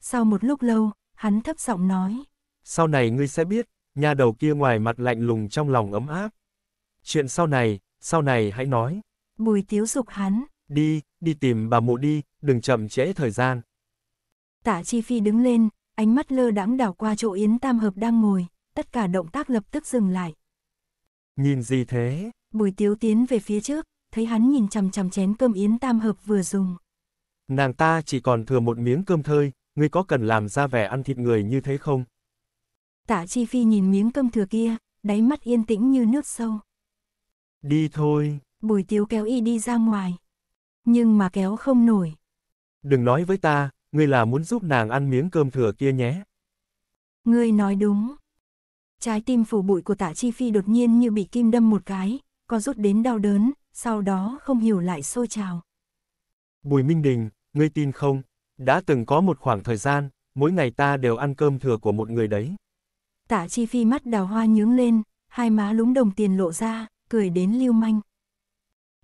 Sau một lúc lâu, hắn thấp giọng nói.
Sau này ngươi sẽ biết, nhà đầu kia ngoài mặt lạnh lùng trong lòng ấm áp. Chuyện sau này, sau này hãy nói.
Bùi tiếu dục hắn.
Đi, đi tìm bà mụ đi, đừng chậm trễ thời gian.
Tạ Chi Phi đứng lên, ánh mắt lơ đãng đảo qua chỗ Yến Tam Hợp đang ngồi, tất cả động tác lập tức dừng lại.
Nhìn gì thế?
Bùi tiếu tiến về phía trước, thấy hắn nhìn chằm chằm chén cơm Yến Tam Hợp vừa dùng.
Nàng ta chỉ còn thừa một miếng cơm thơi, ngươi có cần làm ra vẻ ăn thịt người như thế không?
Tạ Chi Phi nhìn miếng cơm thừa kia, đáy mắt yên tĩnh như nước sâu.
Đi thôi.
Bùi tiếu kéo y đi ra ngoài. Nhưng mà kéo không nổi.
Đừng nói với ta, ngươi là muốn giúp nàng ăn miếng cơm thừa kia nhé.
Ngươi nói đúng. Trái tim phủ bụi của tạ Chi Phi đột nhiên như bị kim đâm một cái, có rút đến đau đớn, sau đó không hiểu lại sôi trào.
Bùi Minh Đình, ngươi tin không? Đã từng có một khoảng thời gian, mỗi ngày ta đều ăn cơm thừa của một người đấy.
Tạ Chi Phi mắt đào hoa nhướng lên, hai má lúng đồng tiền lộ ra, cười đến lưu manh.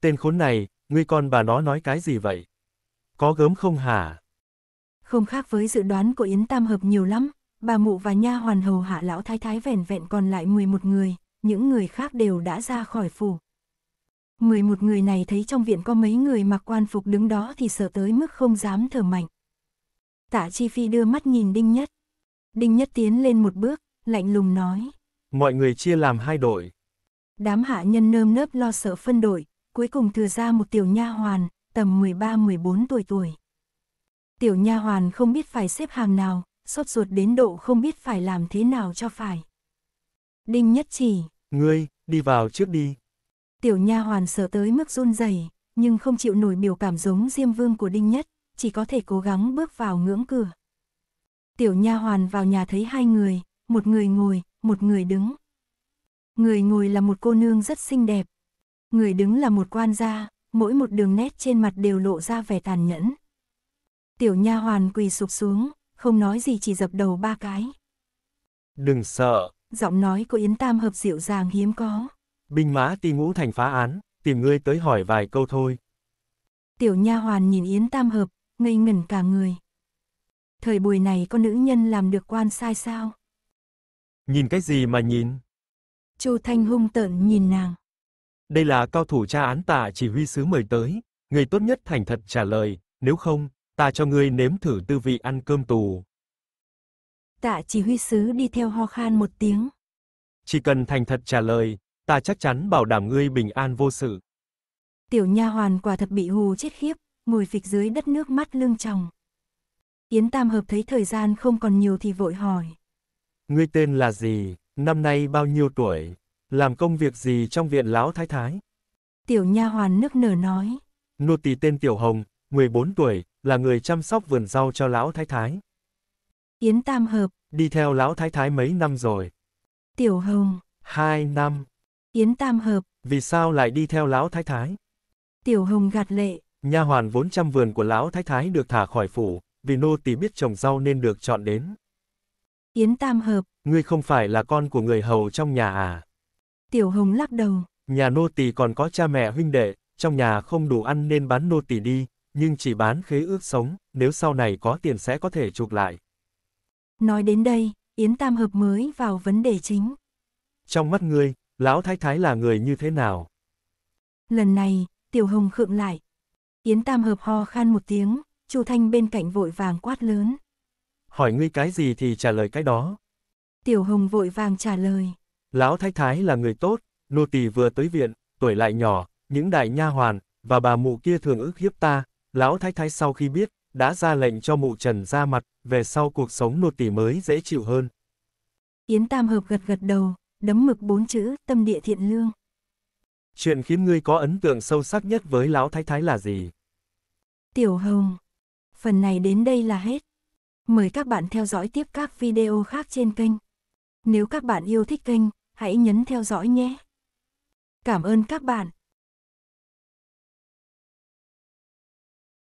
Tên khốn này, ngươi con bà nó nói cái gì vậy? Có gớm không hả?
Không khác với dự đoán của Yến Tam Hợp nhiều lắm, bà mụ và nha hoàn hầu hạ lão thái thái vẻn vẹn còn lại 11 người, những người khác đều đã ra khỏi phủ. 11 người này thấy trong viện có mấy người mặc quan phục đứng đó thì sợ tới mức không dám thở mạnh. Tạ Chi Phi đưa mắt nhìn Đinh Nhất. Đinh Nhất tiến lên một bước, lạnh lùng nói.
Mọi người chia làm hai đội.
Đám hạ nhân nơm nớp lo sợ phân đội, cuối cùng thừa ra một tiểu nha hoàn, tầm 13-14 tuổi tuổi. Tiểu nha hoàn không biết phải xếp hàng nào, sốt ruột đến độ không biết phải làm thế nào cho phải. Đinh Nhất chỉ.
Ngươi, đi vào trước đi.
Tiểu nha hoàn sợ tới mức run rẩy, nhưng không chịu nổi biểu cảm giống Diêm Vương của Đinh Nhất, chỉ có thể cố gắng bước vào ngưỡng cửa. Tiểu nha hoàn vào nhà thấy hai người, một người ngồi, một người đứng. Người ngồi là một cô nương rất xinh đẹp. Người đứng là một quan gia, mỗi một đường nét trên mặt đều lộ ra vẻ tàn nhẫn. Tiểu nha hoàn quỳ sụp xuống, không nói gì chỉ dập đầu ba cái.
Đừng sợ.
Giọng nói của Yến Tam hợp dịu dàng hiếm có.
Binh mã ti ngũ thành phá án, tìm ngươi tới hỏi vài câu thôi.
Tiểu nha hoàn nhìn Yến Tam hợp, ngây ngẩn cả người. Thời buổi này có nữ nhân làm được quan sai sao?
Nhìn cái gì mà nhìn?
Chu Thanh hung tợn nhìn nàng.
Đây là cao thủ tra án tạ chỉ huy sứ mời tới, người tốt nhất thành thật trả lời, nếu không, ta cho ngươi nếm thử tư vị ăn cơm tù.
Tạ chỉ huy sứ đi theo ho khan một tiếng.
Chỉ cần thành thật trả lời, ta chắc chắn bảo đảm ngươi bình an vô sự.
Tiểu nha hoàn quả thật bị hù chết khiếp, ngồi phịch dưới đất nước mắt lưng tròng. Yến Tam Hợp thấy thời gian không còn nhiều thì vội hỏi.
Ngươi tên là gì, năm nay bao nhiêu tuổi, làm công việc gì trong viện lão thái thái?
Tiểu nha hoàn nước nở nói.
Nô tỳ tên Tiểu Hồng, 14 tuổi, là người chăm sóc vườn rau cho lão thái thái.
Yến Tam Hợp.
Đi theo lão thái thái mấy năm rồi?
Tiểu Hồng.
Hai năm.
Yến Tam Hợp.
Vì sao lại đi theo lão thái thái?
Tiểu Hồng gạt lệ.
Nha hoàn vốn trăm vườn của lão thái thái được thả khỏi phủ, vì nô tỳ biết trồng rau nên được chọn đến.
Yến Tam Hợp.
Ngươi không phải là con của người hầu trong nhà à?
Tiểu Hồng lắc đầu.
Nhà nô tỳ còn có cha mẹ huynh đệ, trong nhà không đủ ăn nên bán nô tỳ đi, nhưng chỉ bán khế ước sống, nếu sau này có tiền sẽ có thể chuộc lại.
Nói đến đây, Yến Tam Hợp mới vào vấn đề chính.
Trong mắt ngươi, lão thái thái là người như thế nào?
Lần này, Tiểu Hồng khựng lại. Yến Tam Hợp ho khan một tiếng, Chu Thanh bên cạnh vội vàng quát lớn.
Hỏi ngươi cái gì thì trả lời cái đó.
Tiểu Hồng vội vàng trả lời.
Lão thái thái là người tốt, nô tỳ vừa tới viện, tuổi lại nhỏ, những đại nha hoàn và bà mụ kia thường ức hiếp ta, lão thái thái sau khi biết, đã ra lệnh cho mụ Trần ra mặt, về sau cuộc sống nô tỳ mới dễ chịu hơn.
Yến Tam Hợp gật gật đầu, đấm mực bốn chữ, tâm địa thiện lương.
Chuyện khiến ngươi có ấn tượng sâu sắc nhất với lão thái thái là gì?
Tiểu Hồng. Phần này đến đây là hết. Mời các bạn theo dõi tiếp các video khác trên kênh. Nếu các bạn yêu thích kênh, hãy nhấn theo dõi nhé. Cảm ơn các bạn.